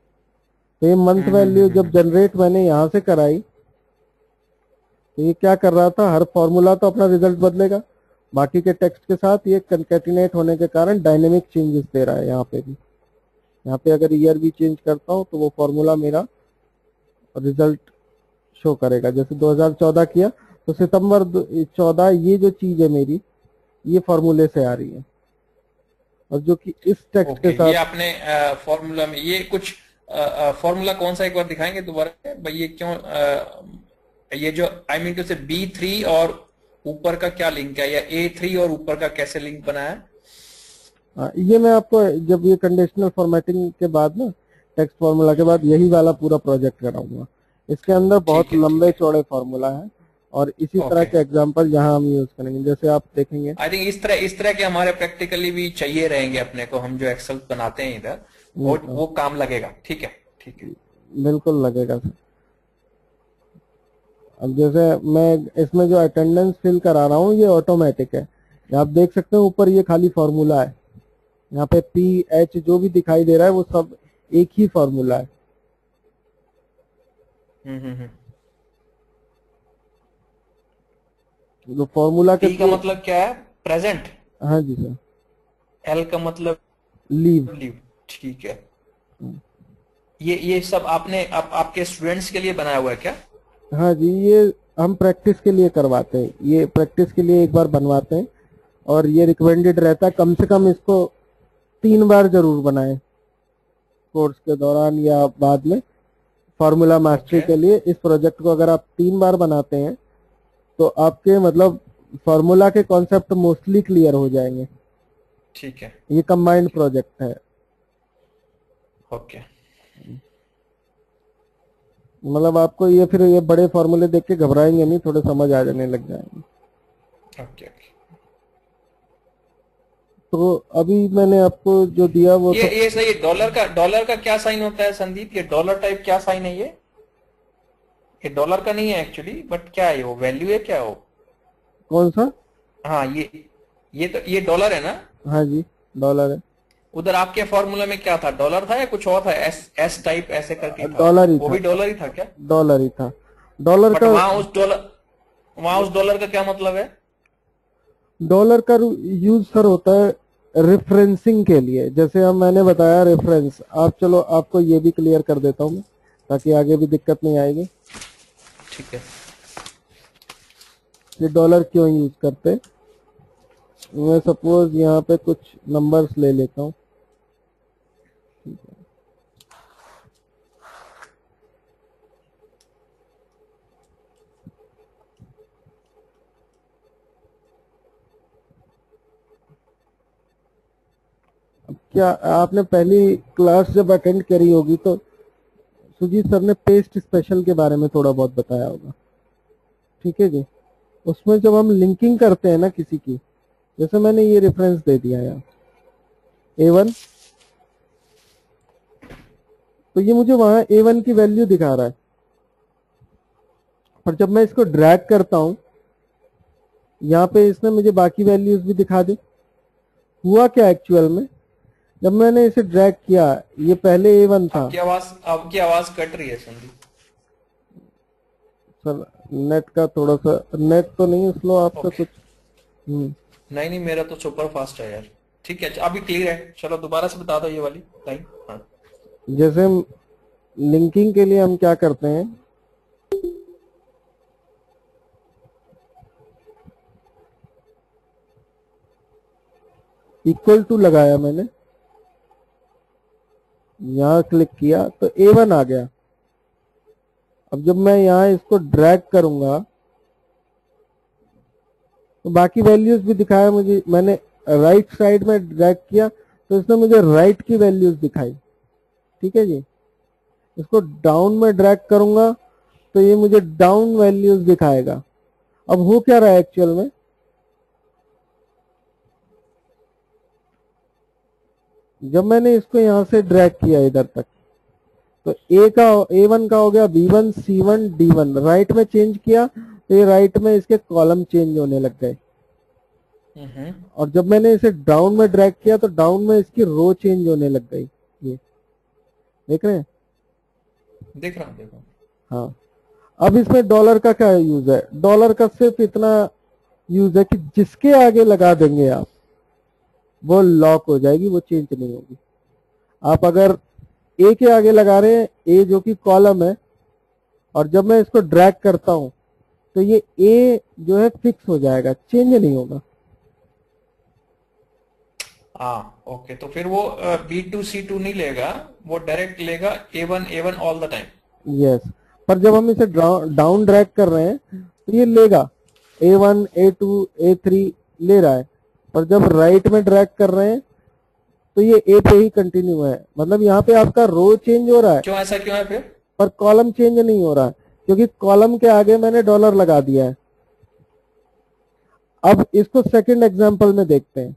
तो ये मंथ हम्म, वैल्यू हम्म, जब जनरेट मैंने यहाँ से कराई तो ये क्या कर रहा था? हर फॉर्मूला तो अपना रिज़ल्ट बदलेगा। बाकी के टेक्स्ट के साथ ये कंकेटिनेट होने के कारण डायनेमिक चेंजेस दे रहा है यहाँ पे भी। यहाँ पे अगर ईयर भी चेंज करता हूँ तो वो फॉर्मूला मेरा रिज़ल्ट शो करेगा। जैसे 2014 किया तो सितंबर 14 ये जो चीज़ है मेरी ये फॉर्मूले से आ रही है। और जो कि इस टेक्स्ट के ओके ये साथ आपने फॉर्मूला में ये कुछ फॉर्मूला कौन सा एक बार दिखाएँगे दोबारा? भाई ये क्यों अ, ये जो आई मीन टू से बी थ्री और ऊपर का क्या लिंक है? या ए थ्री और ऊपर का कैसे लिंक बना है? हाँ, ये मैं आपको जब ये कंडीशनल फॉर्मेटिंग के बाद ना टेक्स्ट फॉर्मूला के बाद यही वाला पूरा प्रोजेक्ट कराऊँगा। इसके अंदर बहुत लंबे चौड़े फॉर्मूला है। और इसी okay. तरह के एग्ज़ाम्पल यहाँ हम यूज़ करेंगे जैसे आप देखेंगे। आई थिंक इस तरह इस तरह के हमारे प्रैक्टिकली भी चाहिए रहेंगे अपने को हम जो एक्सेल बनाते हैं इधर वो वो काम लगेगा ठीक है? ठीक है। बिल्कुल लगेगा सर। अब जैसे मैं इसमें जो अटेंडेंस फिल करा रहा हूँ ये ऑटोमेटिक है। आप देख सकते हैं ऊपर ये खाली फॉर्मूला है। यहाँ पे पी एच जो भी दिखाई दे रहा है वो सब एक ही फॉर्मूला है। हम्म हम्म। जो फॉर्मूला के का मतलब क्या है? प्रेजेंट हाँ जी सर एल का मतलब लीव लीव ठीक है. ये ये सब आपने आप, आपके स्टूडेंट्स के लिए बनाया हुआ है क्या? हाँ जी ये हम प्रैक्टिस के लिए करवाते हैं। ये प्रैक्टिस के लिए एक बार बनवाते हैं और ये रिकमेंडेड रहता है। कम से कम इसको तीन बार ज़रूर बनाएँ। कोर्स के दौरान या बाद में फार्मूला मास्टरी Okay. के लिए। इस प्रोजेक्ट को अगर आप तीन बार बनाते हैं तो आपके मतलब फॉर्मूला के कॉन्सेप्ट मोस्टली क्लियर हो जाएँगे। ठीक है। ये कंबाइंड प्रोजेक्ट है। ओके। मतलब आपको ये फिर ये बड़े फॉर्मूले देख के घबराएँगे नहीं थोड़े समझ आ जाने लग जाएँगे। Okay okay. तो अभी मैंने आपको जो दिया वो ये तो ये सही डॉलर का डॉलर का क्या साइन होता है संदीप? ये डॉलर टाइप क्या साइन है ये? ये डॉलर का नहीं है एक्चुअली बट क्या है वो वैल्यू है क्या वो? कौन सा? हाँ ये ये तो ये डॉलर है ना? हाँ जी डॉलर है। उधर आपके फॉर्मूला में क्या था? डॉलर था या कुछ और था? एस एस टाइप ऐसे करके डॉलर ही वो था। भी डॉलर ही था क्या? डॉलर ही था। डॉलर का वहाँ उस डॉलर वहाँ उस डॉलर का क्या मतलब है? डॉलर का यूज़ सर होता है रेफरेंसिंग के लिए। जैसे हम मैंने बताया रेफरेंस आप चलो आपको ये भी क्लियर कर देता हूँ मैं ताकि आगे भी दिक्कत नहीं आएगी। ठीक है। कि डॉलर क्यों यूज़ करते? मैं सपोज़ यहाँ पे कुछ नंबर्स ले लेता हूँ। क्या आपने पहली क्लास जब अटेंड करी होगी तो सुजीत सर ने पेस्ट स्पेशल के बारे में थोड़ा बहुत बताया होगा। ठीक है जी? उसमें जब हम लिंकिंग करते हैं ना किसी की, जैसे मैंने ये रेफरेंस दे दिया यहाँ। ए वन तो ये मुझे वहाँ ए वन की वैल्यू दिखा रहा है। पर जब मैं इसको ड्रैग करता हूँ, यहाँ पे इसने मुझे बाकी वैल्यूज़ भी दिखा दी। हुआ क्या एक्चुअल में? जब मैंने इसे ड्रैग किया ये पहले ए वन था। आपकी आवाज़ आपकी आवाज़ कट रही है संदीप। सर नेट का थोड़ा सा नेट तो नहीं स्लो आपका Okay. कुछ। हम्म। नहीं नहीं मेरा तो सुपर फास्ट है यार। ठीक है अभी क्लियर है। चलो दोबारा से बता दो ये वाली लाइन हाँ। जैसे लिंकिंग के लिए हम क्या करते हैं? इक्वल टू लगाया मैंने। यहाँ क्लिक किया तो ए वन आ गया। अब जब मैं यहाँ इसको ड्रैग करूँगा तो बाकी वैल्यूज़ भी दिखाया मुझे। मैंने राइट साइड में ड्रैग किया तो इसने मुझे राइट की वैल्यूज़ दिखाई। ठीक है जी? इसको डाउन में ड्रैग करूँगा तो ये मुझे डाउन वैल्यूज़ दिखाएगा। अब हो क्या रहा है एक्चुअल में? जब मैंने इसको यहाँ से ड्रैग किया इधर तक तो ए का ए वन का हो गया B one C one D one right में चेंज किया तो ये राइट में इसके कॉलम चेंज होने लग गए। हम्म। और जब मैंने इसे डाउन में ड्रैग किया तो डाउन में इसकी रो चेंज होने लग गई। ये देख रहे हैं? देख रहा हूँ देख रहा हूँ। हाँ। अब इसमें डॉलर का क्या यूज़ है? डॉलर का सिर्फ़ इतना यूज़ है कि जिसके आगे लगा देंगे आप। वो लॉक हो जाएगी वो चेंज नहीं होगी। आप अगर ए के आगे लगा रहे हैं ए जो कि कॉलम है और जब मैं इसको ड्रैग करता हूँ तो ये ए जो है फिक्स हो जाएगा चेंज नहीं होगा। हाँ ओके तो फिर वो बी टू सी टू नहीं लेगा वो डायरेक्ट लेगा A one A one all the time yes पर जब हम इसे डाउन ड्रैग कर रहे हैं तो ये लेगा A one A two A three ले रहा है। पर जब राइट में ड्रैग कर रहे हैं तो ये ए पे ही कंटिन्यू है। मतलब यहाँ पे आपका रो चेंज हो रहा है। क्यों ऐसा क्यों है फिर? पर कॉलम चेंज नहीं हो रहा क्योंकि कॉलम के आगे मैंने डॉलर लगा दिया है। अब इसको सेकंड एग्जांपल में देखते हैं।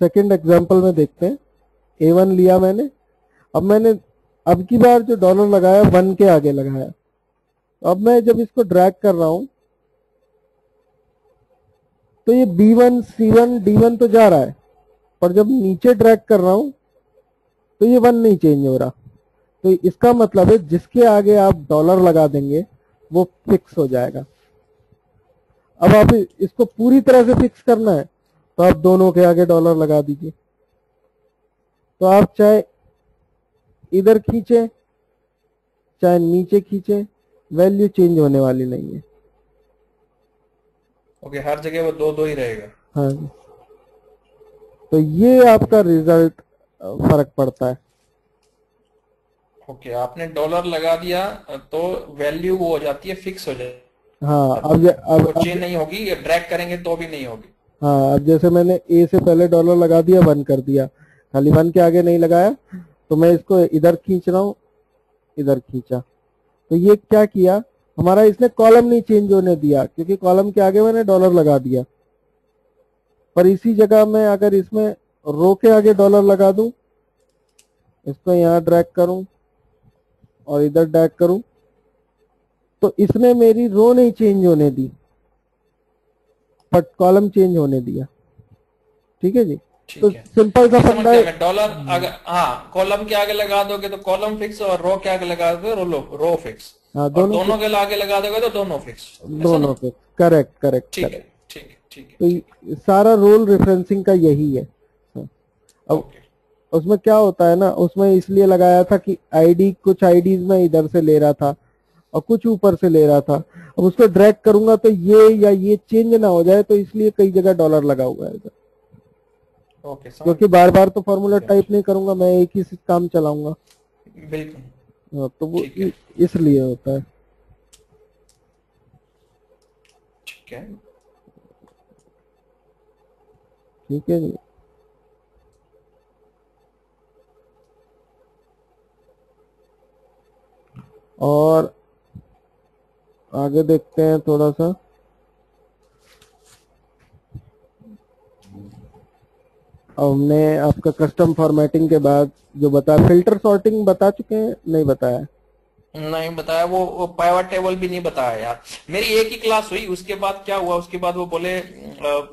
सेकंड एग्जांपल में देखते हैं। ए वन लिया मैंने। अब मैंने अब की बार जो डॉलर लगाया वन के आगे लगाया। अब मैं जब इसको ड्रैग कर रहा हूँ तो ये B one C one D one तो जा रहा है। पर जब नीचे ड्रैग कर रहा हूँ तो ये वन नहीं चेंज हो रहा। तो इसका मतलब है, जिसके आगे आप डॉलर लगा देंगे, वो फिक्स हो जाएगा। अब आप इसको पूरी तरह से फिक्स करना है तो आप दोनों के आगे डॉलर लगा दीजिए। तो आप चाहे इधर खींचे, चाहे नीचे खींचे वैल्यू चेंज होने वाली नहीं है। ओके हर जगह वो दो दो ही रहेगा। हाँ जी। तो ये आपका रिज़ल्ट फ़र्क पड़ता है। ओके okay, आपने डॉलर लगा दिया तो वैल्यू वो हो जाती है फिक्स हो जाए हाँ। अब जे- अब, अब चेंज नहीं होगी ड्रैग करेंगे तो भी नहीं होगी। हाँ अब जैसे मैंने ए से पहले डॉलर लगा दिया वन कर दिया। खाली वन के आगे नहीं लगाया तो मैं इसको इधर खींच रहा हूँ इधर खींचा। तो ये क्या किया? हमारा इसने कॉलम नहीं चेंज होने दिया क्योंकि कॉलम के आगे मैंने डॉलर लगा दिया। पर इसी जगह मैं अगर इसमें रो के आगे डॉलर लगा दूँ इसको यहाँ ड्रैग करूँ और इधर ड्रैग करूँ तो इसने मेरी रो नहीं चेंज होने दी बट कॉलम चेंज होने दिया। ठीक है जी? तो सिंपल सा फंडा है। डॉलर अगर हाँ कॉलम के आगे लगा दोगे तो कॉलम फिक्स और रो के आगे लगा दोगे रो रो फिक्स हाँ दोनों दोनों के आगे लगा दोगे तो दोनों फिक्स दोनों पे करेक्ट करेक्ट ठीक है ठीक है ठीक है। तो सारा रोल रेफरेंसिंग का यही है। हाँ। अब उसमें क्या होता है ना उसमें इसलिए लगाया था कि आईडी कुछ आईडीज में इधर से ले रहा था और कुछ ऊपर से ले रहा था। अब उसको ड्रैग करूँगा तो ये या ये चेंज ना हो जाए तो इसलिए कई जगह डॉलर लगा हुआ है इधर। क्योंकि बार बार तो फॉर्मूला टाइप नहीं करूँगा मैं एक ही काम चलाऊँगा। बिल्कुल। तो वो है। इसलिए होता है। ठीक है। ठीक है जी। और आगे देखते हैं थोड़ा सा। हमने आपका कस्टम फॉर्मेटिंग के बाद जो बताया फ़िल्टर सॉर्टिंग बता चुके हैं? नहीं बताया। नहीं बताया वो, वो पाइवट टेबल भी नहीं बताया यार। मेरी एक ही क्लास हुई उसके बाद क्या हुआ? उसके बाद वो बोले अ,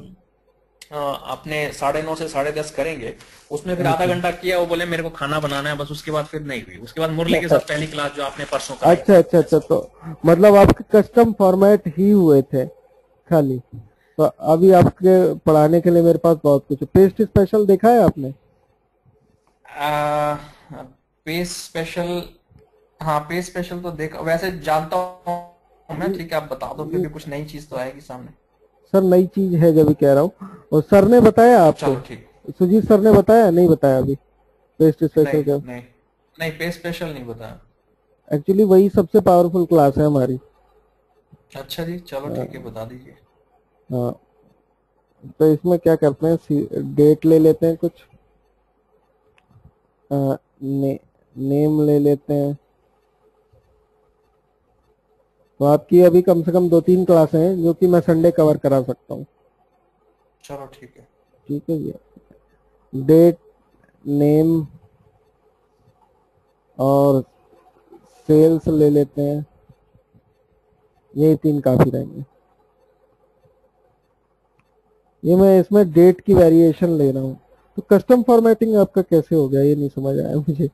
अ, साढ़े नौ से साढ़े दस करेंगे। उसमें फिर आधा घंटा किया वो बोले मेरे को खाना बनाना है बस उसके बाद फिर नहीं हुई। उसके बाद मुरली के साथ पहली क्लास जो आपने परसों अच्छा अच्छा अच्छा तो मतलब आपके कस्टम फॉर्मेट ही हुए थे खाली। तो अभी आपके पढ़ाने के लिए मेरे पास बहुत कुछ है। पेस्ट स्पेशल देखा है आपने? पेस स्पेशल हाँ पेस स्पेशल तो देखा। वैसे जानता हूँ मैं ठीक है आप बता दो क्योंकि कुछ नई चीज़ तो आएगी सामने। सर नई चीज़ है जब कह रहा हूँ। और सर ने बताया आपको? चलो ठीक। सुजीत सर ने बताया? नहीं बताया अभी। पेस्ट स्पेशल नहीं नहीं। नहीं पेस स्पेशल नहीं बताया। एक्चुअली वही सबसे पावरफुल क्लास है हमारी। अच्छा जी चलो ठीक है बता दीजिए। तो इसमें क्या करते हैं? डेट ले लेते हैं कुछ। आ, ने, नेम ले लेते हैं। तो आपकी अभी कम से कम दो तीन क्लासें हैं जो कि मैं संडे कवर करा सकता हूँ। चलो ठीक है। ठीक है जी। डेट नेम और सेल्स ले लेते हैं। यही तीन काफ़ी रहेंगे। ये मैं इसमें डेट की वेरिएशन ले रहा हूँ। तो कस्टम फॉर्मेटिंग आपका कैसे हो गया ये नहीं समझ आया मुझे।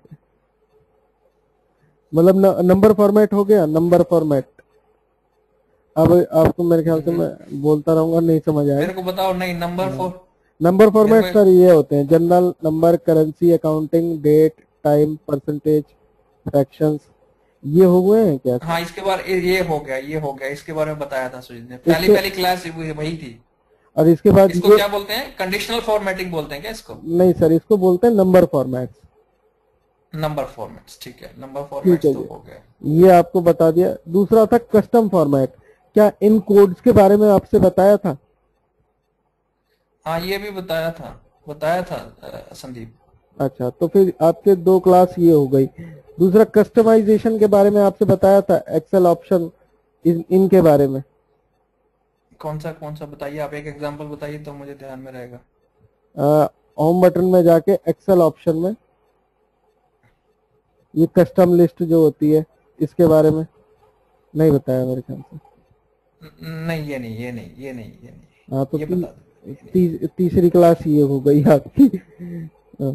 मतलब नंबर फॉर्मेट हो गया नंबर फॉर्मेट अब आपको मेरे ख्याल से मैं बोलता रहूँगा नहीं समझ आया। मेरे को बताओ नहीं number four number format sir ये होते हैं general number currency accounting date time percentage fractions ये हो गए हैं क्या? हाँ इसके बारे ये ये हो गया ये हो गया इसके बारे में बताया था सुजीत ने। पहली पहली क्लास वही थी। और इसके बाद इसको क्या बोलते हैं? कंडीशनल फॉर्मेटिंग बोलते हैं क्या इसको? नहीं सर इसको बोलते हैं नंबर फॉर्मेट्स नंबर फॉर्मेट्स ठीक है। नंबर है तो हो गया। ये आपको बता दिया। दूसरा था कस्टम फॉर्मेट क्या इन कोड्स के बारे में आपसे बताया था? हाँ ये भी बताया था। बताया था संदीप। अच्छा तो फिर आपके दो क्लास ये हो गई। दूसरा कस्टमाइजेशन के बारे में आपसे बताया था एक्सेल ऑप्शन इन, इनके बारे में। कौन सा कौन सा बताइए? आप एक एग्जांपल बताइए तो मुझे ध्यान में रहेगा। होम बटन में जाके एक्सेल ऑप्शन में ये कस्टम लिस्ट जो होती है इसके बारे में नहीं बताया मेरे ख्याल से। नहीं ये नहीं ये नहीं ये नहीं ये नहीं। हाँ तो ये ती, ती, तीसरी क्लास ये हो गई आपकी। हाँ,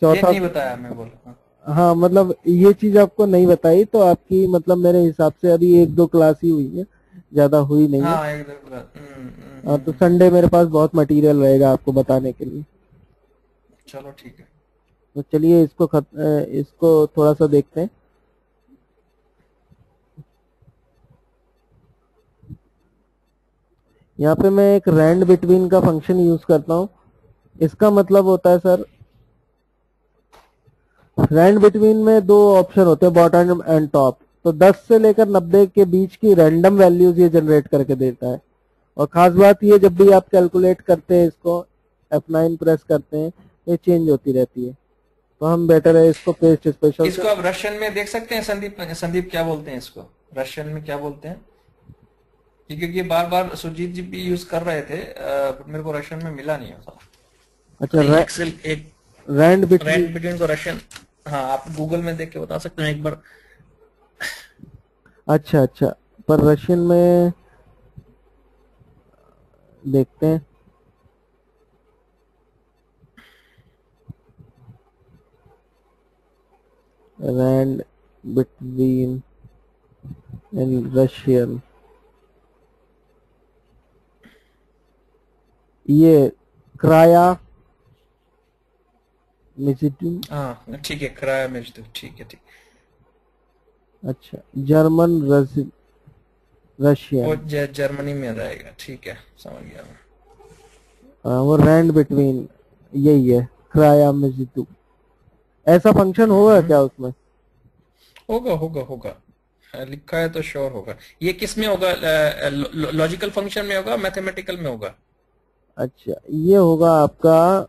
चौथा नहीं बताया मैं बोला। हाँ। मतलब ये चीज़ आपको नहीं बताई तो आपकी मतलब मेरे हिसाब से अभी एक दो क्लास ही हुई है। ज़्यादा हुई नहीं है। हाँ हम्म, हम्म, हाँ, तो संडे मेरे पास बहुत मटेरियल रहेगा आपको बताने के लिए। चलो ठीक है। तो चलिए इसको खत, इसको थोड़ा सा देखते हैं। यहाँ पे मैं एक रैंड बिटवीन का फ़ंक्शन यूज़ करता हूँ। इसका मतलब होता है सर रैंड बिटवीन में दो ऑप्शन होते हैं बॉटम एंड टॉप तो 10 से लेकर 90 के बीच की रैंडम वैल्यूज़ ये जनरेट करके देता है। और खास बात ये जब भी आप कैलकुलेट करते हैं इसको F9 प्रेस करते हैं ये चेंज होती रहती है। तो हम बेटर है इसको पेस्ट स्पेशल इसको आप रशियन में देख सकते हैं संदीप संदीप क्या बोलते हैं इसको? रशियन में क्या बोलते हैं? क्योंकि बार बार सुजीत जी भी यूज़ कर रहे थे बट मेरे को रशियन में मिला नहीं होता। अच्छा एक्सेल एक रैंड बिटवीन रैंड बिटवीन को रशियन हाँ आप गूगल में देख के बता सकते हैं एक बार। अच्छा अच्छा। पर रशियन में देखते हैं। Rand between in Russian ये क्राया मिजिटून हाँ ठीक है किराया मिल ठीक है, ठीक। अच्छा जर्मन वो रशियन जर्मनी में रहेगा ठीक है समझ गया मैं। हाँ, वो रैंड बिटवीन यही है क्राया मिजिटू ऐसा फ़ंक्शन होगा क्या उसमें? होगा होगा होगा। हाँ, लिखा है तो श्योर होगा। ये किसमें होगा लॉजिकल फ़ंक्शन में होगा मैथमेटिकल में होगा? अच्छा ये होगा आपका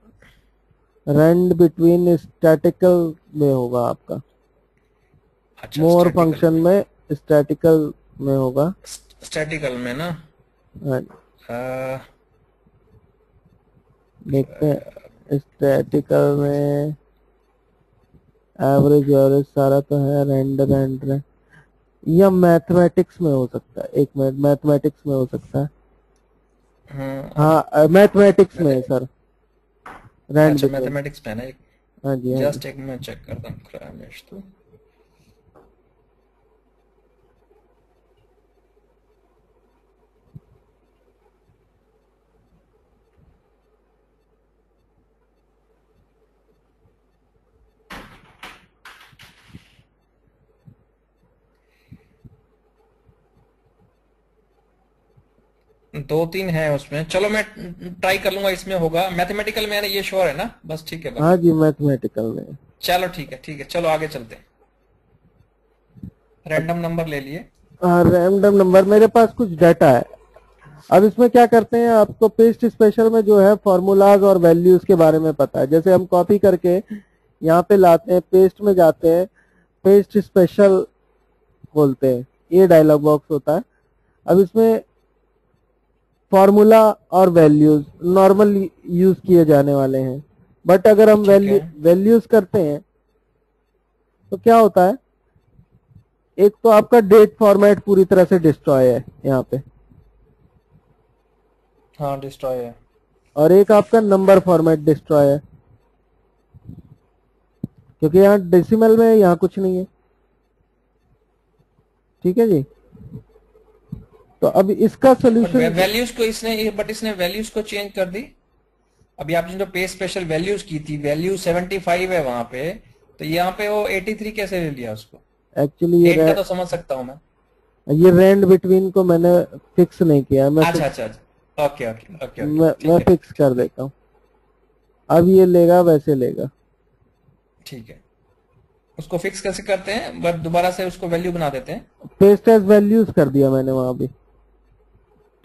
रैंड बिटवीन स्टैटिकल में होगा आपका। अच्छा मोर फ़ंक्शन में। स्टैटिकल में होगा। स्टैटिकल में ना? हाँ, आ, देखते हैं। स्टैटिकल में एवरेज एवरेज सारा तो है रेंडर रेंडर या मैथमेटिक्स में हो सकता है। एक मिनट मैथमेटिक्स में हो सकता है। हाँ। मैथमेटिक्स में है सर रैंड अच्छा मैथमेटिक्स में ना हाँ जी हाँ जी। जस्ट एक मैं चेक करता हूँ दो तीन है उसमें। चलो मैं ट्राई कर लूँगा इसमें होगा। मैथमेटिकल में ये श्योर है ना? बस ठीक है हाँ जी मैथमेटिकल में। चलो ठीक है ठीक है। चलो आगे चलते हैं। रैंडम नंबर ले लिए। रैंडम नंबर मेरे पास कुछ डाटा है। अब इसमें क्या करते हैं आपको पेस्ट स्पेशल में जो है फॉर्मूलाज और वैल्यूज़ के बारे में पता है। जैसे हम कॉपी करके यहाँ पे लाते हैं पेस्ट में जाते हैं पेस्ट स्पेशल बोलते हैं। ये डायलॉग बॉक्स होता है। अब इसमें फॉर्मूला और वैल्यूज़ नॉर्मल यूज़ किए जाने वाले हैं। बट अगर हम वैल्यू वैल्यूज़ करते हैं तो क्या होता है? एक तो आपका डेट फॉर्मेट पूरी तरह से डिस्ट्रॉय है यहाँ पे। हाँ डिस्ट्रॉय है। और एक आपका नंबर फॉर्मेट डिस्ट्रॉय है। क्योंकि यहाँ डेसिमल में यहाँ कुछ नहीं है। ठीक है जी? तो अब इसका सोल्यूशन वैल्यूज़ को इसने बट इसने वैल्यूज़ को चेंज कर दी। अभी आपने जो पे स्पेशल वैल्यूज़ की थी वैल्यू 75 है वहाँ पे तो यहाँ पे वो 83 कैसे ले लिया उसको? एक्चुअली ये तो समझ सकता हूँ मैं। ये रैंड बिटवीन को मैंने फिक्स नहीं किया मैं अच्छा अच्छा अच्छा। ओके ओके ओके ओके मैं मैं फिक्स कर देता हूँ। अब ये लेगा वैसे लेगा। ठीक है। उसको फिक्स कैसे करते हैं? बट दोबारा से उसको वैल्यू बना देते हैं। पेस्ट एज वैल्यूज़ कर दिया मैंने वहाँ भी।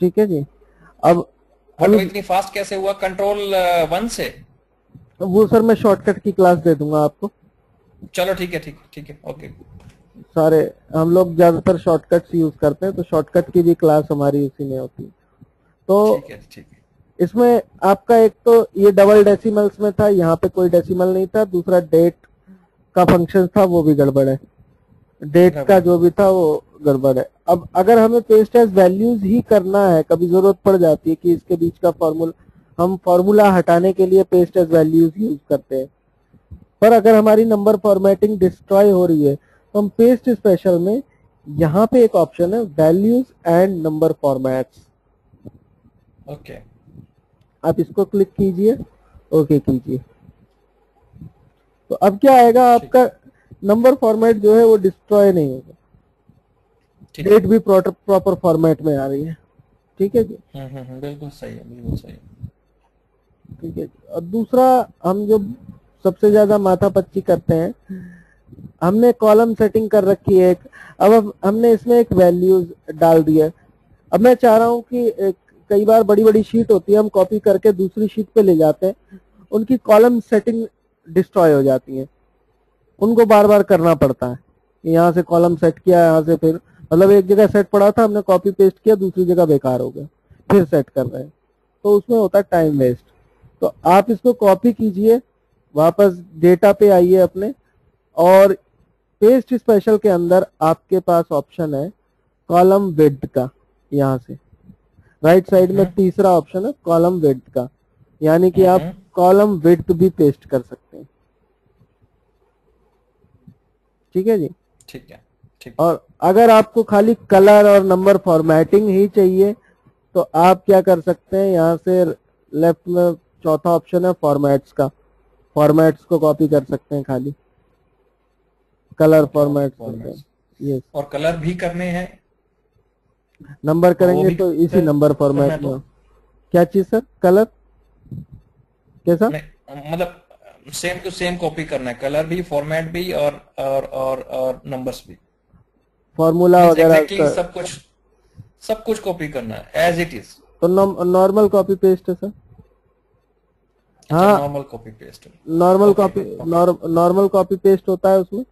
ठीक है जी। अब वो इतनी फास्ट कैसे हुआ? कंट्रोल वन से? वो सर मैं शॉर्टकट की क्लास दे दूँगा आपको। चलो ठीक है ठीक ठीक है ओके सारे हम लोग ज़्यादातर शॉर्टकट्स यूज़ करते हैं तो शॉर्टकट की भी क्लास हमारी उसी में होती है। तो ठीक है ठीक है। इसमें आपका एक तो ये डबल डेसिमल्स में था यहाँ पे कोई डेसिमल नहीं था दूसरा डेट का फ़ंक्शन था वो भी गड़बड़ है। डेट का जो भी था वो गड़बड़ है। अब अगर हमें पेस्ट एज वैल्यूज़ ही करना है कभी ज़रूरत पड़ जाती है कि इसके बीच का फॉर्मूला हम फॉर्मूला हटाने के लिए पेस्ट एज वैल्यूज़ यूज़ करते हैं। पर अगर हमारी नंबर फॉर्मेटिंग डिस्ट्रॉय हो रही है तो हम पेस्ट स्पेशल में यहाँ पे एक ऑप्शन है values and number formats okay. आप इसको क्लिक कीजिए। ओके कीजिए। तो अब क्या आएगा आपका नंबर फॉर्मेट जो है वो डिस्ट्रॉय नहीं होगा। डेट भी प्रॉपर फॉर्मेट में आ रही है। ठीक है जी? हम्म हम्म हम्म, बिल्कुल सही है बिल्कुल सही ठीक है और दूसरा हम जो सबसे ज़्यादा माथा पच्ची करते हैं हमने कॉलम सेटिंग कर रखी है एक। अब हमने इसमें एक वैल्यूज़ डाल दिया अब मैं चाह रहा हूँ कि कई बार बड़ी बड़ी शीट होती है हम कॉपी करके दूसरी शीट पे ले जाते हैं। उनकी कॉलम सेटिंग डिस्ट्रॉय हो जाती है। उनको बार बार करना पड़ता है। कि यहाँ से कॉलम सेट किया यहाँ से फिर मतलब एक जगह सेट पड़ा था हमने कॉपी पेस्ट किया दूसरी जगह बेकार हो गया फिर सेट कर रहे हैं। तो उसमें होता है टाइम वेस्ट तो आप इसको कॉपी कीजिए वापस डेटा पे आइए अपने और पेस्ट स्पेशल के अंदर आपके पास ऑप्शन है कॉलम विड्थ का यहाँ से। राइट साइड में हम्म। तीसरा ऑप्शन है कॉलम विड्थ का। यानी कि आप हम्म। कॉलम विड्थ भी पेस्ट कर सकते हैं। ठीक है जी? ठीक है ठीक और अगर आपको खाली कलर और नंबर फॉर्मेटिंग ही चाहिए तो आप क्या कर सकते हैं यहाँ से लेफ़्ट में चौथा ऑप्शन है फॉर्मेट्स का। फॉर्मेट्स को कॉपी कर सकते हैं खाली। Colour formats। यस और कलर भी करने हैं? नंबर करेंगे तो इसी नंबर फॉर्मेट में क्या चीज़ सर कलर कैसा? मतलब सेम टू सेम कॉपी करना है कलर भी फॉर्मेट भी और और और और नंबर्स भी। फॉर्मूला वगैरह का- सब कुछ सब कुछ कॉपी करना है एज इट इज़ तो नॉर्मल कॉपी पेस्ट है सर? हाँ। Normal copy paste normal copy normal copy paste होता है उसमें।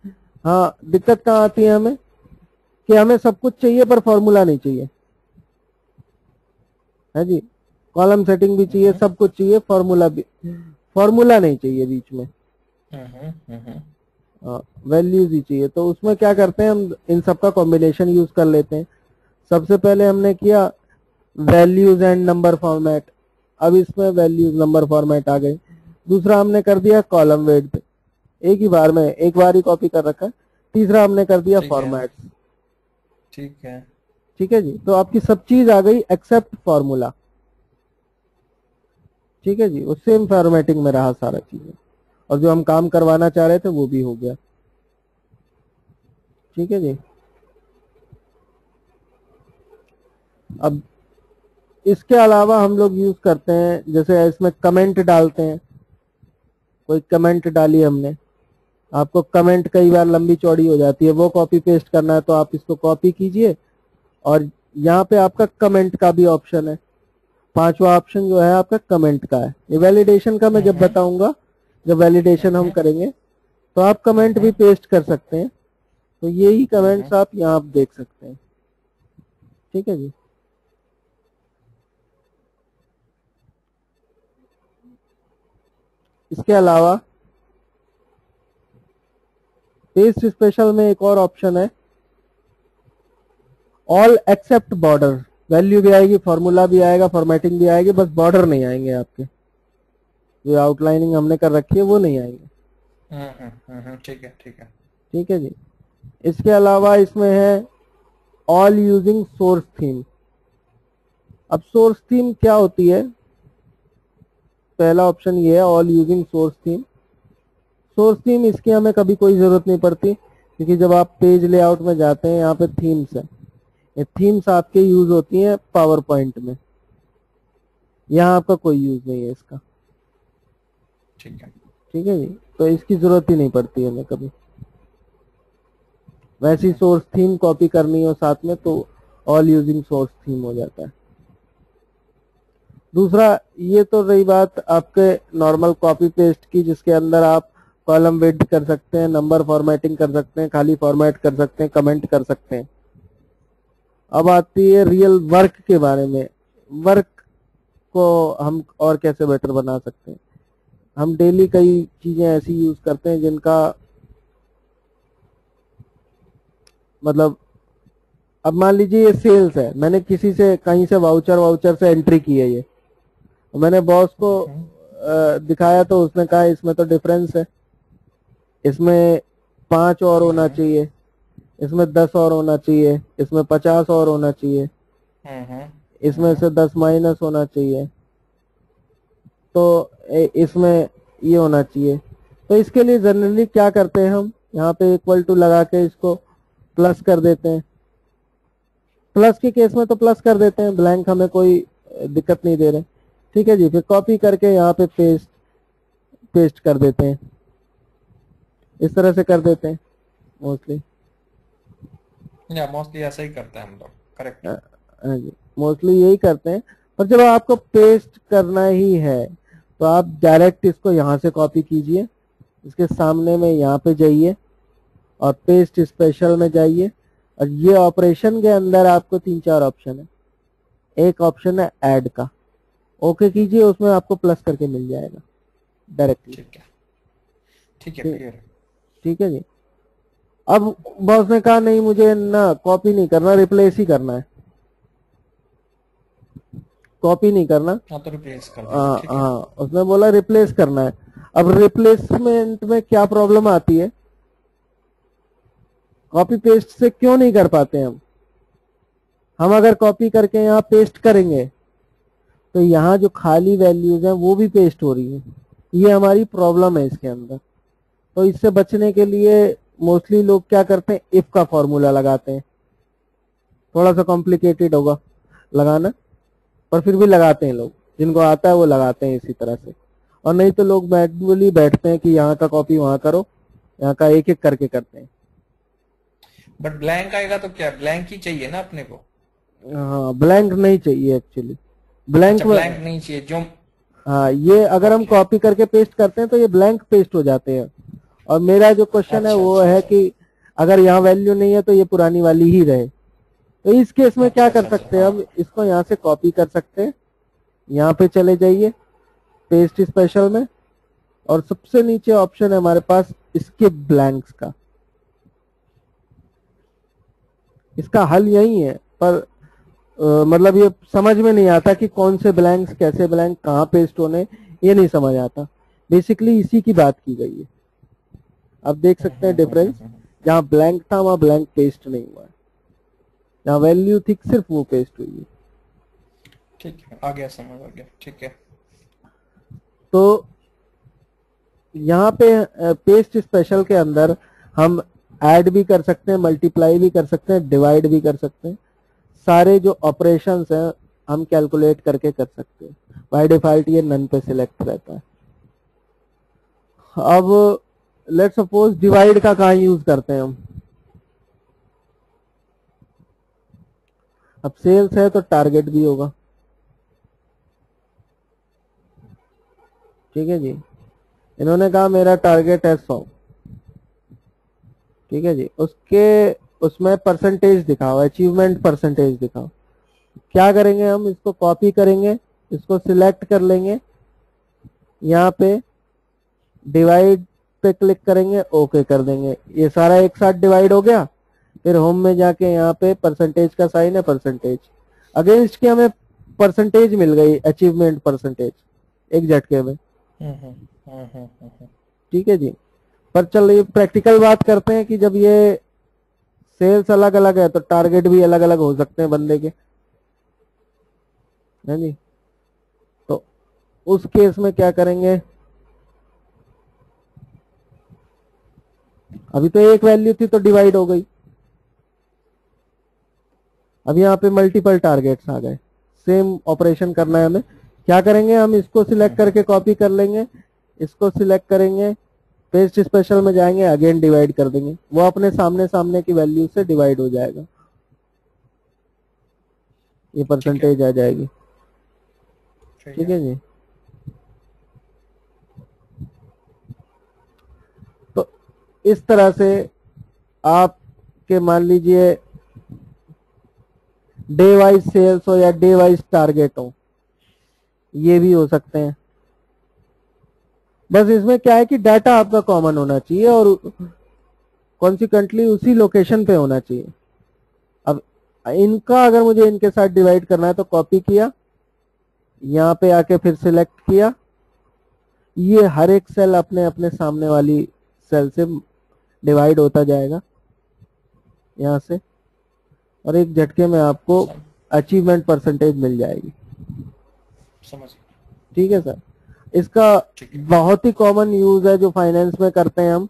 हाँ दिक्कत कहाँ आती है हमें? कि हमें सब कुछ चाहिए पर फॉर्मूला नहीं चाहिए। है जी? कॉलम सेटिंग भी चाहिए सब कुछ चाहिए फॉर्मूला भी। फॉर्मूला नहीं चाहिए बीच में। वैल्यूज़ ही चाहिए। तो उसमें क्या करते हैं हम इन सब का कॉम्बिनेशन यूज़ कर लेते हैं। सबसे पहले हमने किया वैल्यूज़ एंड नंबर फॉर्मेट अब इसमें वैल्यूज़ नंबर फॉर्मेट आ गई। दूसरा हमने कर दिया कॉलम वेट पे एक ही बार में एक बार ही कॉपी कर रखा। है तीसरा हमने कर दिया फॉर्मेट ठीक है। ठीक है जी? तो आपकी सब चीज़ आ गई एक्सेप्ट फॉर्मूला ठीक है जी? सेम फॉर्मेटिंग में रहा सारा चीज़। और जो हम काम करवाना चाह रहे थे, वो भी हो गया। ठीक है जी? अब, इसके अलावा हम लोग यूज़ करते हैं, जैसे इसमें कमेंट डालते हैं। कोई कमेंट डाली हमने। आपको कमेंट कई बार लंबी चौड़ी हो जाती है। वो कॉपी पेस्ट करना है तो आप इसको कॉपी कीजिए। और यहाँ पे आपका कमेंट का भी ऑप्शन है। पांचवा ऑप्शन जो है आपका कमेंट का है। ये वैलिडेशन का मैं जब हम्म। बताऊँगा जब वैलिडेशन हम करेंगे तो आप कमेंट भी पेस्ट कर सकते हैं। तो यही कमेंट्स आप यहाँ आप देख सकते हैं। ठीक है जी? इसके अलावा पेस्ट स्पेशल में एक और ऑप्शन है। ऑल एक्सेप्ट बॉर्डर वैल्यू भी आएगी फॉर्मूला भी आएगा फॉर्मेटिंग भी आएगी बस बॉर्डर नहीं आएँगे आपके। जो आउटलाइनिंग हमने कर रखी है वो नहीं आएँगे। हम्म, हम्म, हम्म, ठीक है ठीक है। ठीक है जी। इसके अलावा इसमें है ऑल यूजिंग सोर्स थीम अब सोर्स थीम क्या होती है? पहला ऑप्शन ये है all using source theme source theme इसकी हमें कभी कोई ज़रूरत नहीं पड़ती क्योंकि जब आप पेज लेआउट में जाते हैं यहाँ पे थीम्स है। ये थीम्स आपके यूज़ होती हैं पावर पॉइंट में। यहाँ आपका कोई यूज़ नहीं है इसका। ठीक है। ठीक है जी? तो इसकी ज़रूरत ही नहीं पड़ती हमें कभी। वैसी सोर्स थीम कॉपी करनी हो साथ में तो ऑल यूजिंग सोर्स थीम हो जाता है। दूसरा ये तो रही बात आपके नॉर्मल कॉपी पेस्ट की जिसके अंदर आप कॉलम वेट कर सकते हैं नंबर फॉर्मेटिंग कर सकते हैं खाली फॉर्मेट कर सकते हैं कमेंट कर सकते हैं। अब आती है रियल वर्क के बारे में। वर्क को हम और कैसे बेटर बना सकते हैं? हम डेली कई चीज़ें ऐसी यूज़ करते हैं जिनका मतलब अब मान लीजिए ये सेल्स है। मैंने किसी से कहीं से वाउचर वाउचर से एंट्री की है ये। मैंने बॉस को दिखाया तो उसने कहा इसमें तो डिफरेंस है। इसमें पाँच और होना चाहिए। इसमें दस और होना चाहिए इसमें पचास और होना चाहिए। इसमें से दस माइनस होना चाहिए। तो इसमें ये होना चाहिए। तो इसके लिए जनरली क्या करते हैं हम? यहाँ पे इक्वल टू लगा के इसको प्लस कर देते हैं। प्लस के केस में तो प्लस कर देते हैं ब्लैंक हमें कोई दिक्कत नहीं दे रहे। ठीक है जी फिर कॉपी करके यहाँ पे पेस्ट पेस्ट कर देते हैं। इस तरह से कर देते हैं मोस्टली या मोस्टली ऐसा ही करते हैं हम लोग करेक्ट मोस्टली यही करते हैं। और जब आपको पेस्ट करना ही है तो आप डायरेक्ट इसको यहाँ से कॉपी कीजिए। इसके सामने में यहाँ पे जाइए और पेस्ट स्पेशल में जाइए। और ये ऑपरेशन के अंदर आपको तीन चार ऑप्शन है। एक ऑप्शन है ऐड का। ओके कीजिए उसमें आपको प्लस करके मिल जाएगा डायरेक्टली ठीक है। ठीक है। ठीक है जी। अब बॉस ने कहा नहीं मुझे ना कॉपी नहीं करना रिप्लेस ही करना है. कॉपी नहीं करना। हाँ तो रिप्लेस कर दो हाँ हाँ। उसने बोला रिप्लेस करना है. अब रिप्लेसमेंट में क्या प्रॉब्लम आती है? कॉपी पेस्ट से क्यों नहीं कर पाते हम? हम अगर कॉपी करके यहाँ पेस्ट करेंगे तो यहाँ जो खाली वैल्यूज़ हैं वो भी पेस्ट हो रही है। ये हमारी प्रॉब्लम है इसके अंदर। तो इससे बचने के लिए मोस्टली लोग क्या करते हैं इफ़ का फॉर्मूला लगाते हैं। थोड़ा सा कॉम्प्लिकेटेड होगा लगाना पर फिर भी लगाते हैं लोग। जिनको आता है वो लगाते हैं इसी तरह से। और नहीं तो लोग मैनुअली बैठते हैं कि यहाँ का कॉपी वहाँ करो यहाँ का एक एक करके करते हैं। बट ब्लैंक आएगा तो क्या? ब्लैंक ही चाहिए ना अपने को? हाँ ब्लैंक नहीं चाहिए एक्चुअली ब्लैंक अच्छा ब्लैंक नहीं चाहिए जो हाँ ये अगर हम कॉपी करके पेस्ट करते हैं तो ये ब्लैंक पेस्ट हो जाते हैं। और मेरा जो क्वेश्चन अच्छा, है वो अच्छा, है कि अगर यहाँ वैल्यू नहीं है तो ये पुरानी वाली ही रहे। तो इस केस में क्या कर सकते हैं? हम इसको यहाँ से कॉपी कर सकते हैं। यहाँ पे चले जाइए पेस्ट स्पेशल में। और सबसे नीचे ऑप्शन है हमारे पास स्किप ब्लैंक्स का। इसका हल यही है पर अ, मतलब ये समझ में नहीं आता कि कौन से ब्लैंक्स कैसे ब्लैंक कहाँ पेस्ट होने ये नहीं समझ आता। बेसिकली इसी की बात की गई है। आप देख सकते हैं डिफरेंस जहाँ ब्लैंक था वहाँ ब्लैंक पेस्ट नहीं हुआ। है जहाँ वैल्यू थी सिर्फ़ वो पेस्ट हुई है। ठीक है आ गया समझ आ गया। ठीक है। तो यहाँ पे पेस्ट स्पेशल के अंदर हम ऐड भी कर सकते हैं मल्टीप्लाई भी कर सकते हैं डिवाइड भी कर सकते हैं। सारे जो ऑपरेशंस हैं हम कैलकुलेट करके कर सकते हैं। बाय डिफ़ॉल्ट ये नन पे सिलेक्ट रहता है। अब लेट सपोज़ डिवाइड का कहाँ यूज़ करते हैं हम? अब सेल्स है तो टारगेट भी होगा। ठीक है जी? इन्होंने कहा मेरा टारगेट है सौ। ठीक है जी? उसके, उसमें परसेंटेज दिखाओ अचीवमेंट परसेंटेज दिखाओ। क्या करेंगे हम? इसको कॉपी करेंगे, इसको सिलेक्ट कर लेंगे। यहाँ पे डिवाइड पे क्लिक करेंगे ओके कर देंगे। ये सारा एक साथ डिवाइड हो गया फिर होम में जाके यहाँ पे परसेंटेज का साइन है परसेंटेज अगेंस्ट के हमें परसेंटेज मिल गई अचीवमेंट परसेंटेज एक झटके में। ठीक है जी। पर चल ये प्रैक्टिकल बात करते हैं कि जब ये सेल्स अलग अलग है तो टारगेट भी अलग अलग हो सकते हैं बंदे के। है जी? तो उस केस में क्या करेंगे? अभी तो एक वैल्यू थी तो डिवाइड हो गई। अब यहाँ पे मल्टीपल टारगेट्स आ गए। सेम ऑपरेशन करना है हमें। क्या करेंगे? हम इसको सिलेक्ट करके कॉपी कर लेंगे। इसको सिलेक्ट करेंगे। पेस्ट स्पेशल में जाएँगे अगेन डिवाइड कर देंगे। वो अपने सामने सामने की वैल्यू से डिवाइड हो जाएगा। ये परसेंटेज आ जाएगी। ठीक है जी? इस तरह से आप के मान लीजिए डे वाइज सेल्स हो या डे वाइज टारगेट हो, ये भी हो सकते हैं। बस इसमें क्या है कि डाटा आपका कॉमन होना चाहिए और कॉन्सिक्वेंटली उसी लोकेशन पे होना चाहिए। अब इनका अगर मुझे इनके साथ डिवाइड करना है तो कॉपी किया, यहाँ पे आके फिर सिलेक्ट किया। ये हर एक सेल अपने अपने सामने वाली सेल से डिवाइड होता जाएगा। यहाँ से और एक झटके में आपको अचीवमेंट परसेंटेज मिल जाएगी। समझ ठीक है सर? इसका बहुत ही कॉमन यूज़ है जो फाइनेंस में करते हैं हम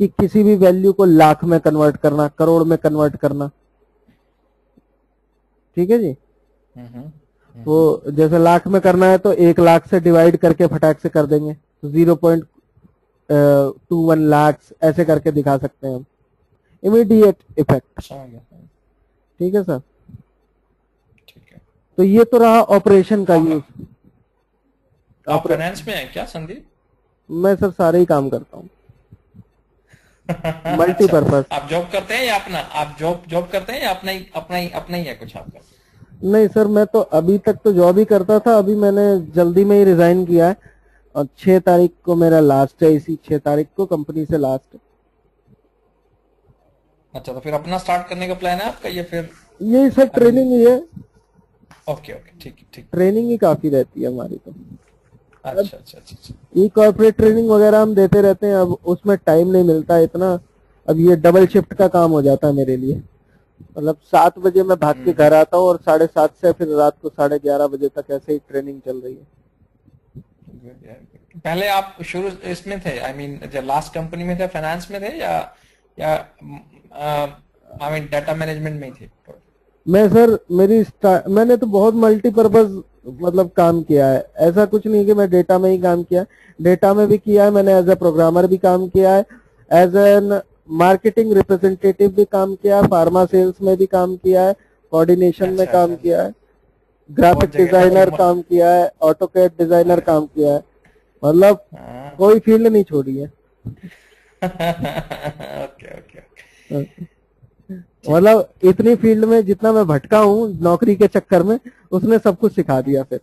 कि किसी भी वैल्यू को लाख में कन्वर्ट करना करोड़ में कन्वर्ट करना। ठीक है जी? हम्म, हम्म, तो जैसे लाख में करना है तो एक लाख से डिवाइड करके फटाक से कर देंगे। Zero point two one lakh ऐसे करके दिखा सकते हैं हम। इमीडिएट इफ़ेक्ट गया। ठीक है सर ठीक है। तो ये तो रहा ऑपरेशन का यूज़ आप फाइनेंस में है क्या संदीप? मैं सर सारे ही काम करता हूँ। मल्टीपर्पज अच्छा आप जॉब करते हैं या अपना आप जॉब जॉब करते हैं या अपना ही अपना ही अपना ही है कुछ आपका? नहीं सर मैं तो अभी तक तो जॉब ही करता था अभी मैंने जल्दी में ही रिजाइन किया है। और छह तारीख को मेरा लास्ट है इसी छह तारीख को कंपनी से लास्ट अच्छा तो फिर अपना स्टार्ट करने का प्लान है आपका या फिर? यही सर ट्रेनिंग ही है। ओके ओके ठीक ठीक। ट्रेनिंग ही काफ़ी रहती है हमारी तो। अच्छा अच्छा अच्छा ई कॉर्पोरेट ट्रेनिंग वगैरह हम देते रहते हैं अब उसमें टाइम नहीं मिलता इतना। अब ये डबल शिफ्ट का काम हो जाता है मेरे लिए। मतलब सात बजे मैं भाग के घर आता हूँ और साढ़े सात से फिर रात को साढ़े ग्यारह बजे तक ऐसे ही ट्रेनिंग चल रही है. पहले आप शुरू इसमें थे आई मीन जब लास्ट कंपनी में थे फाइनेंस में थे या या आई मीन डाटा मैनेजमेंट में थे? मैं सर मेरी मैंने तो बहुत मल्टीपर्पज मतलब काम किया है। ऐसा कुछ नहीं कि मैं डेटा में ही काम किया डेटा में भी किया है मैंने एज ए प्रोग्रामर भी काम किया है। एज एन मार्केटिंग रिप्रेजेंटेटिव भी काम किया है फार्मा सेल्स में भी काम किया है कोऑर्डिनेशन में अच्छा, काम अच्छा। किया है। ग्राफिक डिज़ाइनर काम किया है ऑटोकैड डिज़ाइनर काम किया है। मतलब हाँ। कोई फ़ील्ड नहीं छोड़ी है। Okay okay okay. मतलब इतनी फ़ील्ड में जितना मैं भटका हूँ नौकरी के चक्कर में उसने सब कुछ सिखा दिया फिर।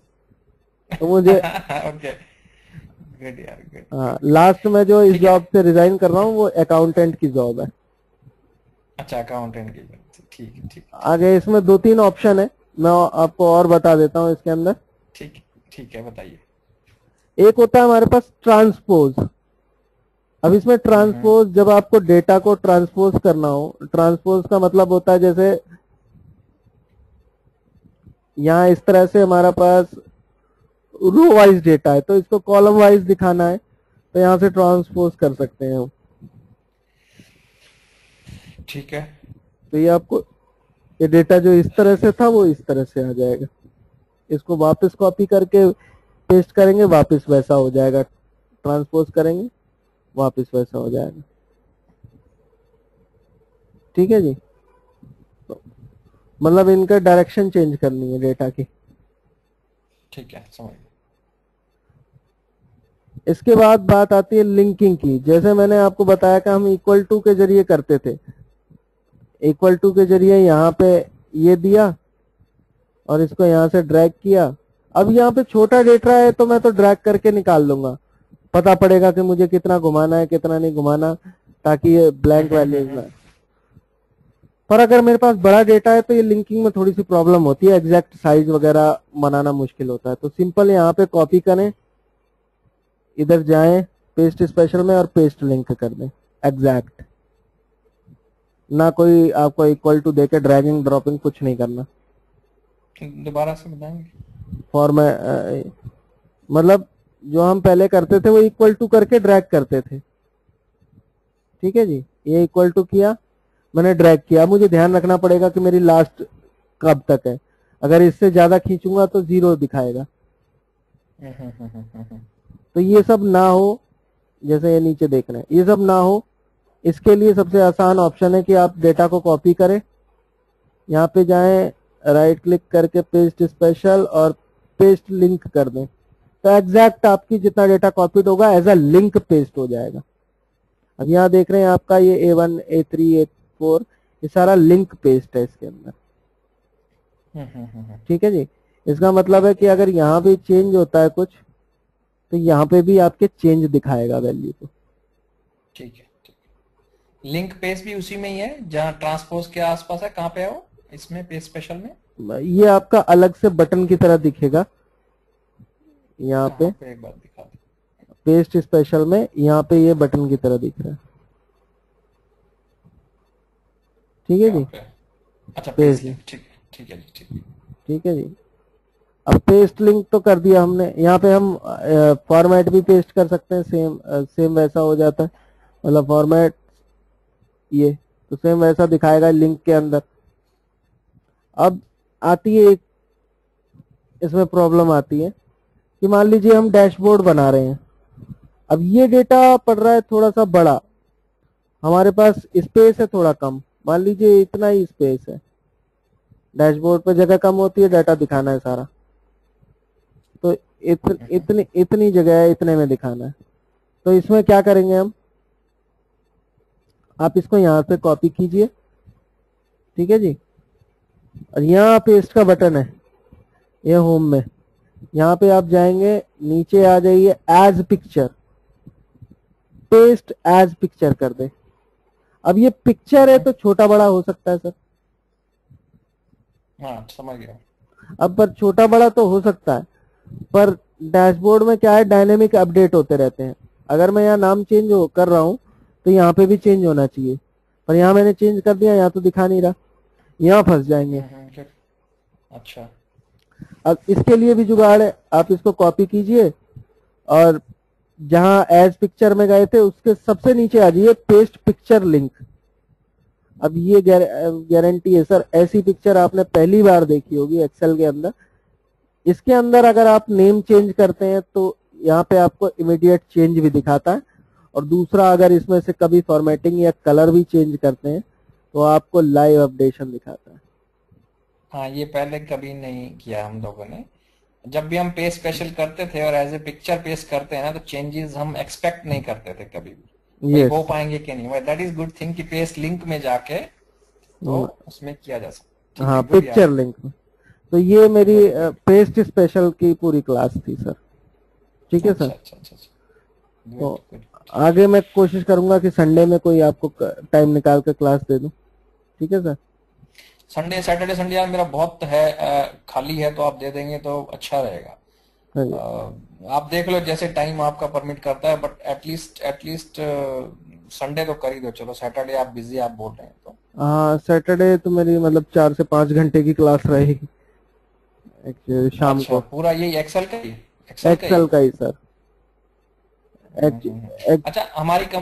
तो मुझे ओके। गुड यार हाँ लास्ट में जो इस जॉब से रिजाइन कर रहा हूँ वो अकाउंटेंट की जॉब है। अच्छा अकाउंटेंट की ठीक है ठीक आगे इसमें दो तीन ऑप्शन है। मैं आपको और बता देता हूँ इसके अंदर। ठीक ठीक है बताइए। एक होता है हमारे पास ट्रांसपोज अब इसमें ट्रांसपोज जब आपको डेटा को ट्रांसपोज करना हो ट्रांसपोज का मतलब होता है जैसे यहाँ इस तरह से हमारा पास रो वाइज डेटा है तो इसको कॉलम वाइज दिखाना है तो यहाँ से ट्रांसपोज कर सकते हैं हम। ठीक है। तो ये आपको ये डेटा जो इस तरह से था वो इस तरह से आ जाएगा। इसको वापस कॉपी करके पेस्ट करेंगे वापस वैसा हो जाएगा। ट्रांसपोज करेंगे वापस वैसा हो जाएगा। ठीक है जी? तो मतलब इनका डायरेक्शन चेंज करनी है डेटा की। ठीक है समझ इसके बाद बात आती है लिंकिंग की। जैसे मैंने आपको बताया कि हम इक्वल टू के ज़रिए करते थे। इक्वल टू के ज़रिए यहाँ पे ये दिया और इसको यहाँ से ड्रैग किया। अब यहाँ पे छोटा डेटा है तो मैं तो ड्रैग करके निकाल लूँगा। पता पड़ेगा कि मुझे कितना घुमाना है, कितना नहीं घुमाना, ताकि ये ब्लैंक वैल्यूज़ में पर अगर मेरे पास बड़ा डेटा है तो ये लिंकिंग में थोड़ी सी प्रॉब्लम होती है। एग्जैक्ट साइज़ वगैरह बनाना मुश्किल होता है। तो सिंपल यहाँ पे कॉपी करें, इधर जाएँ पेस्ट स्पेशल में और पेस्ट लिंक कर दें। एग्जैक्ट ना कोई आपको इक्वल टू देके ड्रैगिंग ड्रॉपिंग कुछ नहीं करना। दोबारा से बताएँगे? फॉर्मेट मतलब जो हम पहले करते थे वो इक्वल टू करके ड्रैग करते थे। ठीक है जी? ये इक्वल टू किया मैंने ड्रैग किया। मुझे ध्यान रखना पड़ेगा कि मेरी लास्ट कब तक है। अगर इससे ज़्यादा खींचूँगा तो ज़ीरो दिखाएगा। हम्म, हम्म, हम्म। तो ये सब ना हो जैसे ये नीचे देख रहे हैं। ये सब ना हो इसके लिए सबसे आसान ऑप्शन है कि आप डेटा को कॉपी करें। यहाँ पे जाएँ राइट क्लिक करके पेस्ट स्पेशल और पेस्ट लिंक कर दें। तो एग्जैक्ट आपकी जितना डेटा कॉपीड होगा एज अ लिंक पेस्ट हो जाएगा। अब यहाँ देख रहे हैं आपका ये A one A three A four ये सारा लिंक पेस्ट है इसके अंदर। हम्म, हम्म, हम्म। ठीक है जी? इसका मतलब है कि अगर यहाँ पे चेंज होता है कुछ तो यहाँ पे भी आपके चेंज दिखाएगा वैल्यू को। ठीक है। लिंक पेज भी उसी में ही है जहाँ ट्रांसपोज के आसपास है। कहाँ पे है वो? इसमें पेज स्पेशल में? ये आपका अलग से बटन की तरह दिखेगा। यहाँ पे। एक बार दिखा पेस्ट स्पेशल में यहाँ पे ये बटन की तरह दिख रहा है। ठीक है जी? अच्छा पेज पेज लिंक। ठीक ठीक है जी ठीक। ठीक है जी। अब पेस्ट लिंक तो कर दिया हमने। यहाँ पे हम फॉर्मेट भी पेस्ट कर सकते हैं। सेम सेम वैसा हो जाता है। मतलब फॉर्मेट ये तो सेम वैसा दिखाएगा लिंक के अंदर। अब आती है इसमें प्रॉब्लम आती है कि मान लीजिए हम डैशबोर्ड बना रहे हैं। अब ये डेटा पड़ रहा है थोड़ा सा बड़ा। हमारे पास स्पेस है थोड़ा कम। मान लीजिए इतना ही स्पेस है। डैशबोर्ड पर जगह कम होती है डाटा दिखाना है सारा। तो इत, इतनी इतनी जगह है इतने में दिखाना है। तो इसमें क्या करेंगे हम? आप इसको यहाँ से कॉपी कीजिए। ठीक है जी? और यहाँ पेस्ट का बटन है ये होम में। यहाँ पे आप जाएँगे नीचे आ जाइए as picture paste as picture कर दे। अब ये पिक्चर है तो छोटा बड़ा हो सकता है सर हाँ समझ गया। अब पर छोटा बड़ा तो हो सकता है पर डैशबोर्ड में क्या है डायनेमिक अपडेट होते रहते हैं। अगर मैं यहाँ नाम चेंज कर रहा हूँ तो यहाँ पे भी चेंज होना चाहिए। पर यहाँ मैंने चेंज कर दिया यहाँ तो दिखा नहीं रहा। यहाँ फंस जाएँगे। हम्म, हम्म, अच्छा। अब इसके लिए भी जुगाड़ है। आप इसको कॉपी कीजिए और जहाँ एज पिक्चर में गए थे उसके सबसे नीचे आ जाइए पेस्ट पिक्चर लिंक अब ये गारंटी है। सर ऐसी पिक्चर आपने पहली बार देखी होगी एक्सेल के अंदर। इसके अंदर अगर आप नेम चेंज करते हैं तो यहाँ पे आपको इमीडिएट चेंज भी दिखाता है। और दूसरा अगर इसमें से कभी फॉर्मेटिंग या कलर भी चेंज करते हैं तो आपको लाइव अपडेशन दिखाता है। हाँ ये पहले कभी नहीं किया हम लोगों ने। जब भी हम पेज स्पेशल करते थे और एज ए पिक्चर पेस्ट करते हैं ना तो चेंजेस हम एक्सपेक्ट नहीं करते थे कभी भी। Yes. हो पाएँगे कि नहीं? दैट इज़ गुड थिंग कि पेस्ट लिंक में जाके तो उसमें किया जा सकता हाँ। पिक्चर लिंक में। तो ये मेरी पेस्ट स्पेशल की पूरी क्लास थी सर ठीक है अच्छा सर अच्छा अच्छा अच्छा। तो गुड गुड आगे मैं कोशिश करूँगा कि संडे में कोई आपको टाइम निकाल कर क्लास दे दूँ। ठीक है सर संडे सैटरडे संडे यार मेरा बहुत है खाली है तो आप दे देंगे तो अच्छा रहेगा। आप देख लो जैसे टाइम आपका परमिट करता है बट एटलीस्ट एटलीस्ट संडे तो कर ही दो। चलो सैटरडे आप बिज़ी आप बोल रहे हैं तो। हाँ सैटरडे तो मेरी मतलब चार से पाँच घंटे की क्लास रहेगी। शाम अच्छा को। पूरा ये एक्सेल का ही? एक्सेल का ही? एक्सेल का ही सर हम्म, हम्म, हम्म। एक्च- अच्छा हमारी कंपनी